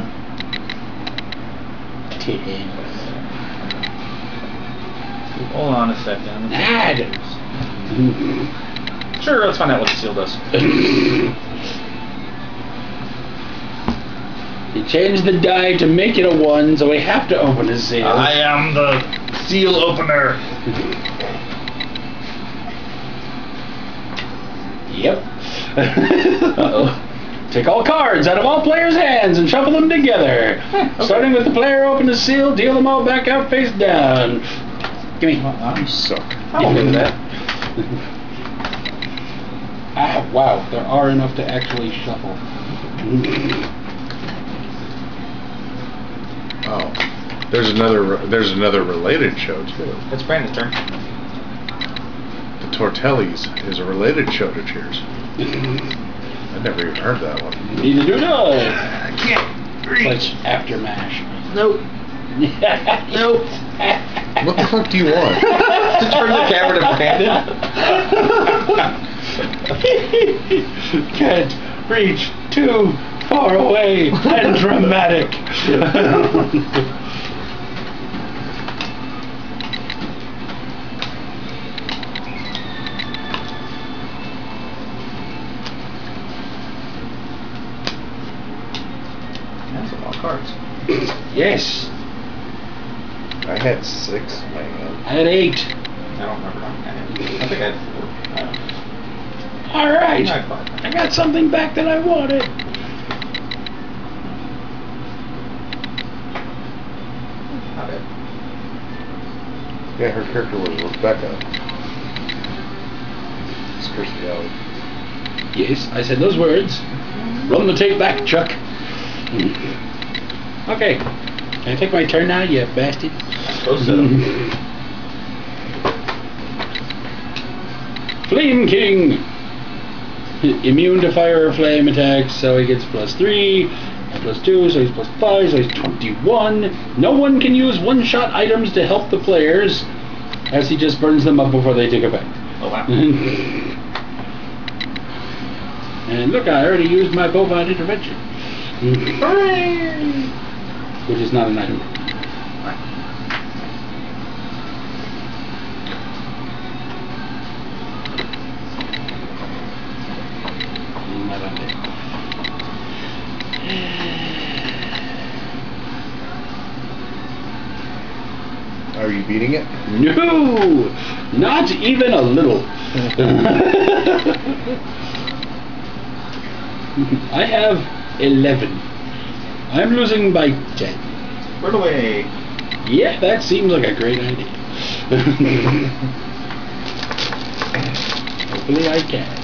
Hold on a second. Ad. Sure, let's find out what the seal does. You changed the die to make it a one, so we have to open a seal. I am the seal opener. Yep. Uh-oh. Take all cards out of all players' hands and shuffle them together. Starting with the player open the seal, deal them all back out face down. Give me. You suck. I'm okay with that. Ah, wow, there are enough to actually shuffle. Oh, there's another. There's another related show too. It's Brandon's turn. The Tortellis is a related show to Cheers. I never even heard that one. Neither do I. I can't It's AfterMASH. Nope. nope. What the fuck do you want? to turn the camera to Brandon. Can't reach too far away and dramatic. yes, I had six, man. I had eight. I don't remember how many I had. I think I had four. I. All right. Not quite. I got something back that I wanted. Not bad. Yeah, her character was Rebecca. It's Kirstie Alley. Yes, I said those words. Mm-hmm. Run the tape back, Chuck. Okay. Can I take my turn now, you bastard? Flame King! Immune to fire or flame attacks, so he gets plus 3, plus 2, so he's plus 5, so he's 21. No one can use one shot items to help the players, as he just burns them up before they take effect. Oh wow. and look, I already used my bovine intervention. Which is not an item. Not on there. Are you beating it? No! Not even a little. I have 11. I'm losing by 10. Run away. Yeah, that seems like a great idea. Hopefully I can.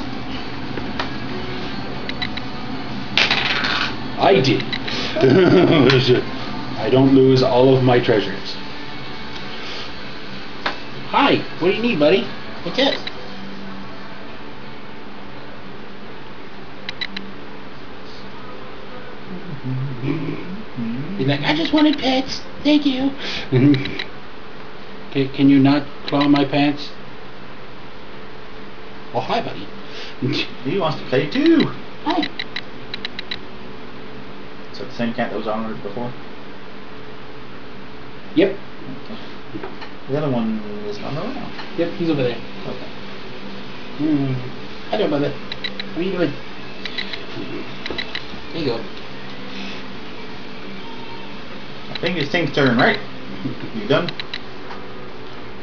I did. I don't lose all of my treasures. Hi, what do you need, buddy? What's it? He's like, I just wanted pets. Thank you. can, can you not claw my pants? Oh, hi, buddy. He wants to play too. Hi. Is that the same cat that was on it before? Yep. The other one is not around. Yep, he's over there. Okay. Hmm. Hello, brother. How are you doing? There you go. I think it's Tink's turn, right? You done?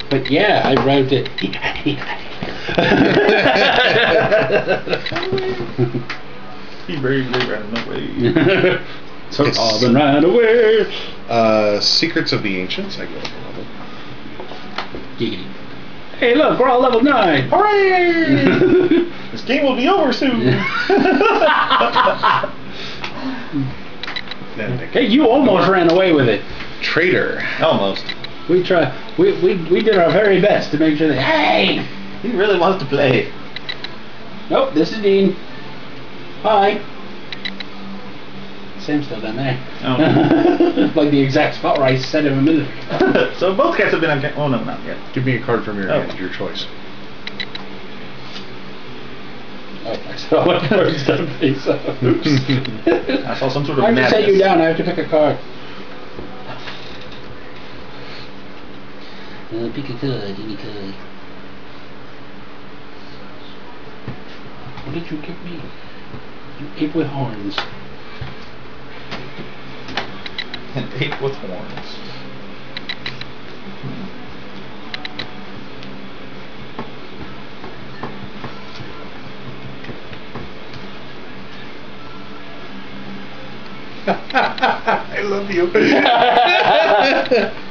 But yeah, I wrote it. He bravely ran away. so Yes. Auburn ran away. Uh, Secrets of the Ancients. I go up a level. Giggity. Hey, look, we're all level nine. Hooray! this game will be over soon. Then they- hey, you almost ran away with it. Traitor. Almost. We try. We, we we did our very best to make sure that. Hey. He really wants to play. Nope. This is Dean. Hi. Sam's still down there. Oh. like the exact spot where I said him a minute ago. so both cats have been on. Ca- oh no, not yet. Give me a card from your Oh. hand. Your choice. Oh, I saw what card's done face. Oops. I saw some sort of I have to set you down. I have to pick a card. Uh, pick a card, any card. What did you give me? An ape with horns. An ape with horns. I love you.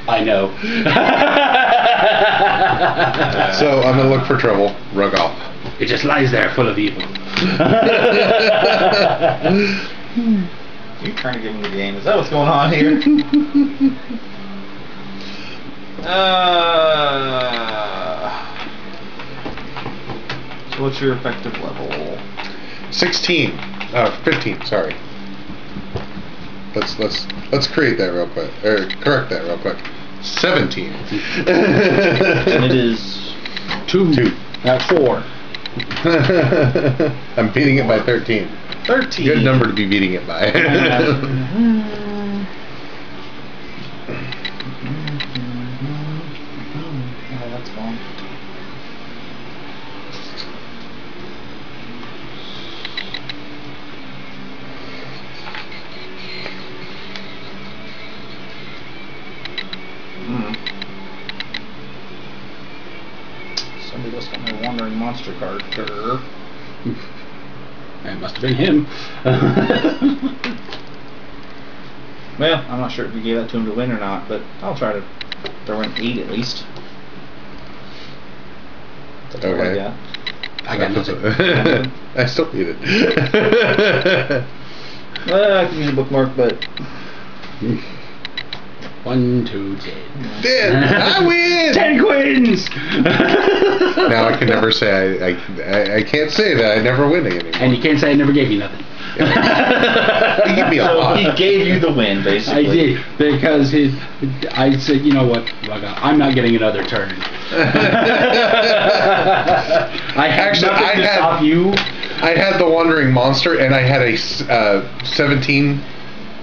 I know. so I'm gonna look for trouble. Rug off. it just lies there, full of evil. You trying to give him the game? Is that what's going on here? uh, so what's your effective level? 16. Uh, 15. Sorry. Let's let's let's create that real quick or correct that real quick. 17. And it is Two. Two. At four. I'm beating it by 13. thirteen. Good number to be beating it by. not sure if we gave that to him to win or not, but I'll try to throw in eight at least. That's all I Okay. got. I got nothing. I still need it. Well, I can use a bookmark, but One, two, ten. Dan, I win. Ten queens! Now I can never say I, I, I, I can't say that I never win anymore. And you can't say I never gave you nothing. You give me a so lot. he gave you the win, basically. I did because his, I said, you know what, I'm not getting another turn. I had Actually, I to had- stop you. I had the wandering monster, and I had a uh, 17,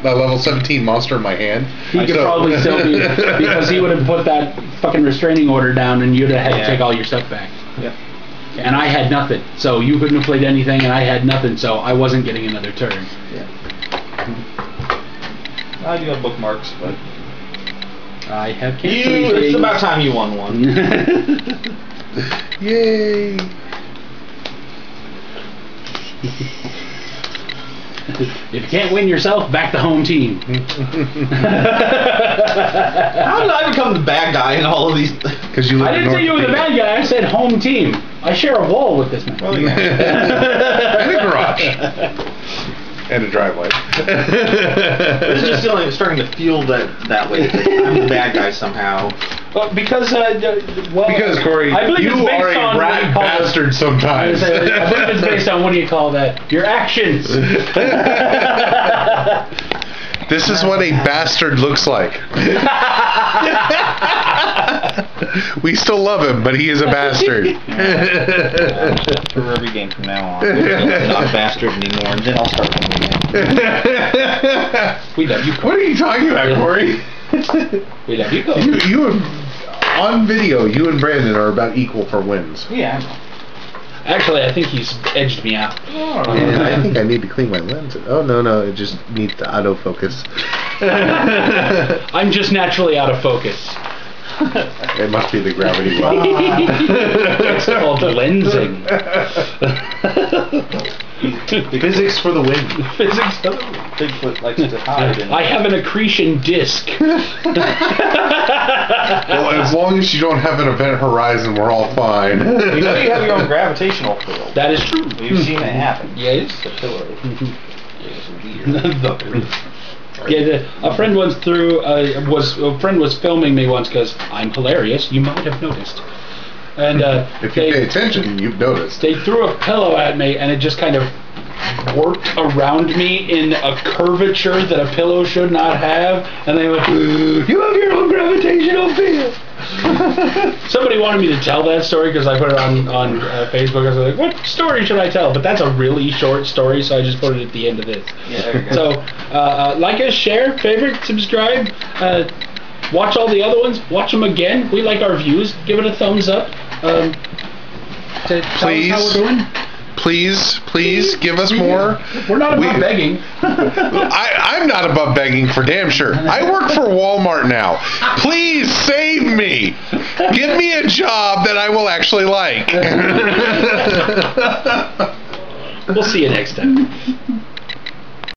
uh, level 17 monster in my hand. He could So- probably still be because he would have put that fucking restraining order down, and you'd have had Yeah. to take all your stuff back. Yep. And I had nothing, so you couldn't have played anything, and I had nothing, so I wasn't getting another turn. Yeah. I do have bookmarks, but I have you, it's about time you won one. Yay! if you can't win yourself, back the home team. How did I become the bad guy in all of these? Because you live I didn't say you were the bad guy. I said home team. I share a wall with this man. Well, yeah. and a garage. and a driveway. This is just feeling, starting to feel that that way. I'm the bad guy somehow. Well, because uh, well, because, Corey, I believe you it's based are a what you rat call it- bastard sometimes. was gonna say, I believe it's based on what do you call that? Your actions. This is what a bastard looks like. we still love him, but he is a bastard. For every game from now on. Not a bastard anymore, and then I'll start winning again. we love you, what are you talking about, Corey? We love you, Corey. you, you and, on video, you and Brandon are about equal for wins. Yeah. Actually, I think he's edged me out. Oh. And I think I need to clean my lens. Oh no, no, it just needs to autofocus. I'm just naturally out of focus. It must be the gravity well. it's called lensing. Physics for the win. Physics. Bigfoot likes to hide. In I have an accretion disc. Well, as long as you don't have an event horizon, we're all fine. You know you have your own gravitational field. That is true. We've seen it happen. Yes. Mm-hmm. The pillow. Yeah, the, a friend once threw uh, was a friend was filming me once because I'm hilarious. You might have noticed, and uh, if you they, pay attention, you've noticed. they threw a pillow at me and it just kind of worked around me in a curvature that a pillow should not have, and they went, "You have your own gravitational field." Somebody wanted me to tell that story because I put it on on uh, Facebook. I was like, "What story should I tell?" But that's a really short story, so I just put it at the end of this. Yeah, there you go. So, uh, uh, like us, share, favorite, subscribe. Uh, watch all the other ones. Watch them again. We like our views. Give it a thumbs up. Um, to tell us how Please. We're doing. Please, please give us more. We're not about We- begging. I, I'm not above begging for damn sure. I work for Walmart now. Please save me. Give me a job that I will actually like. we'll see you next time.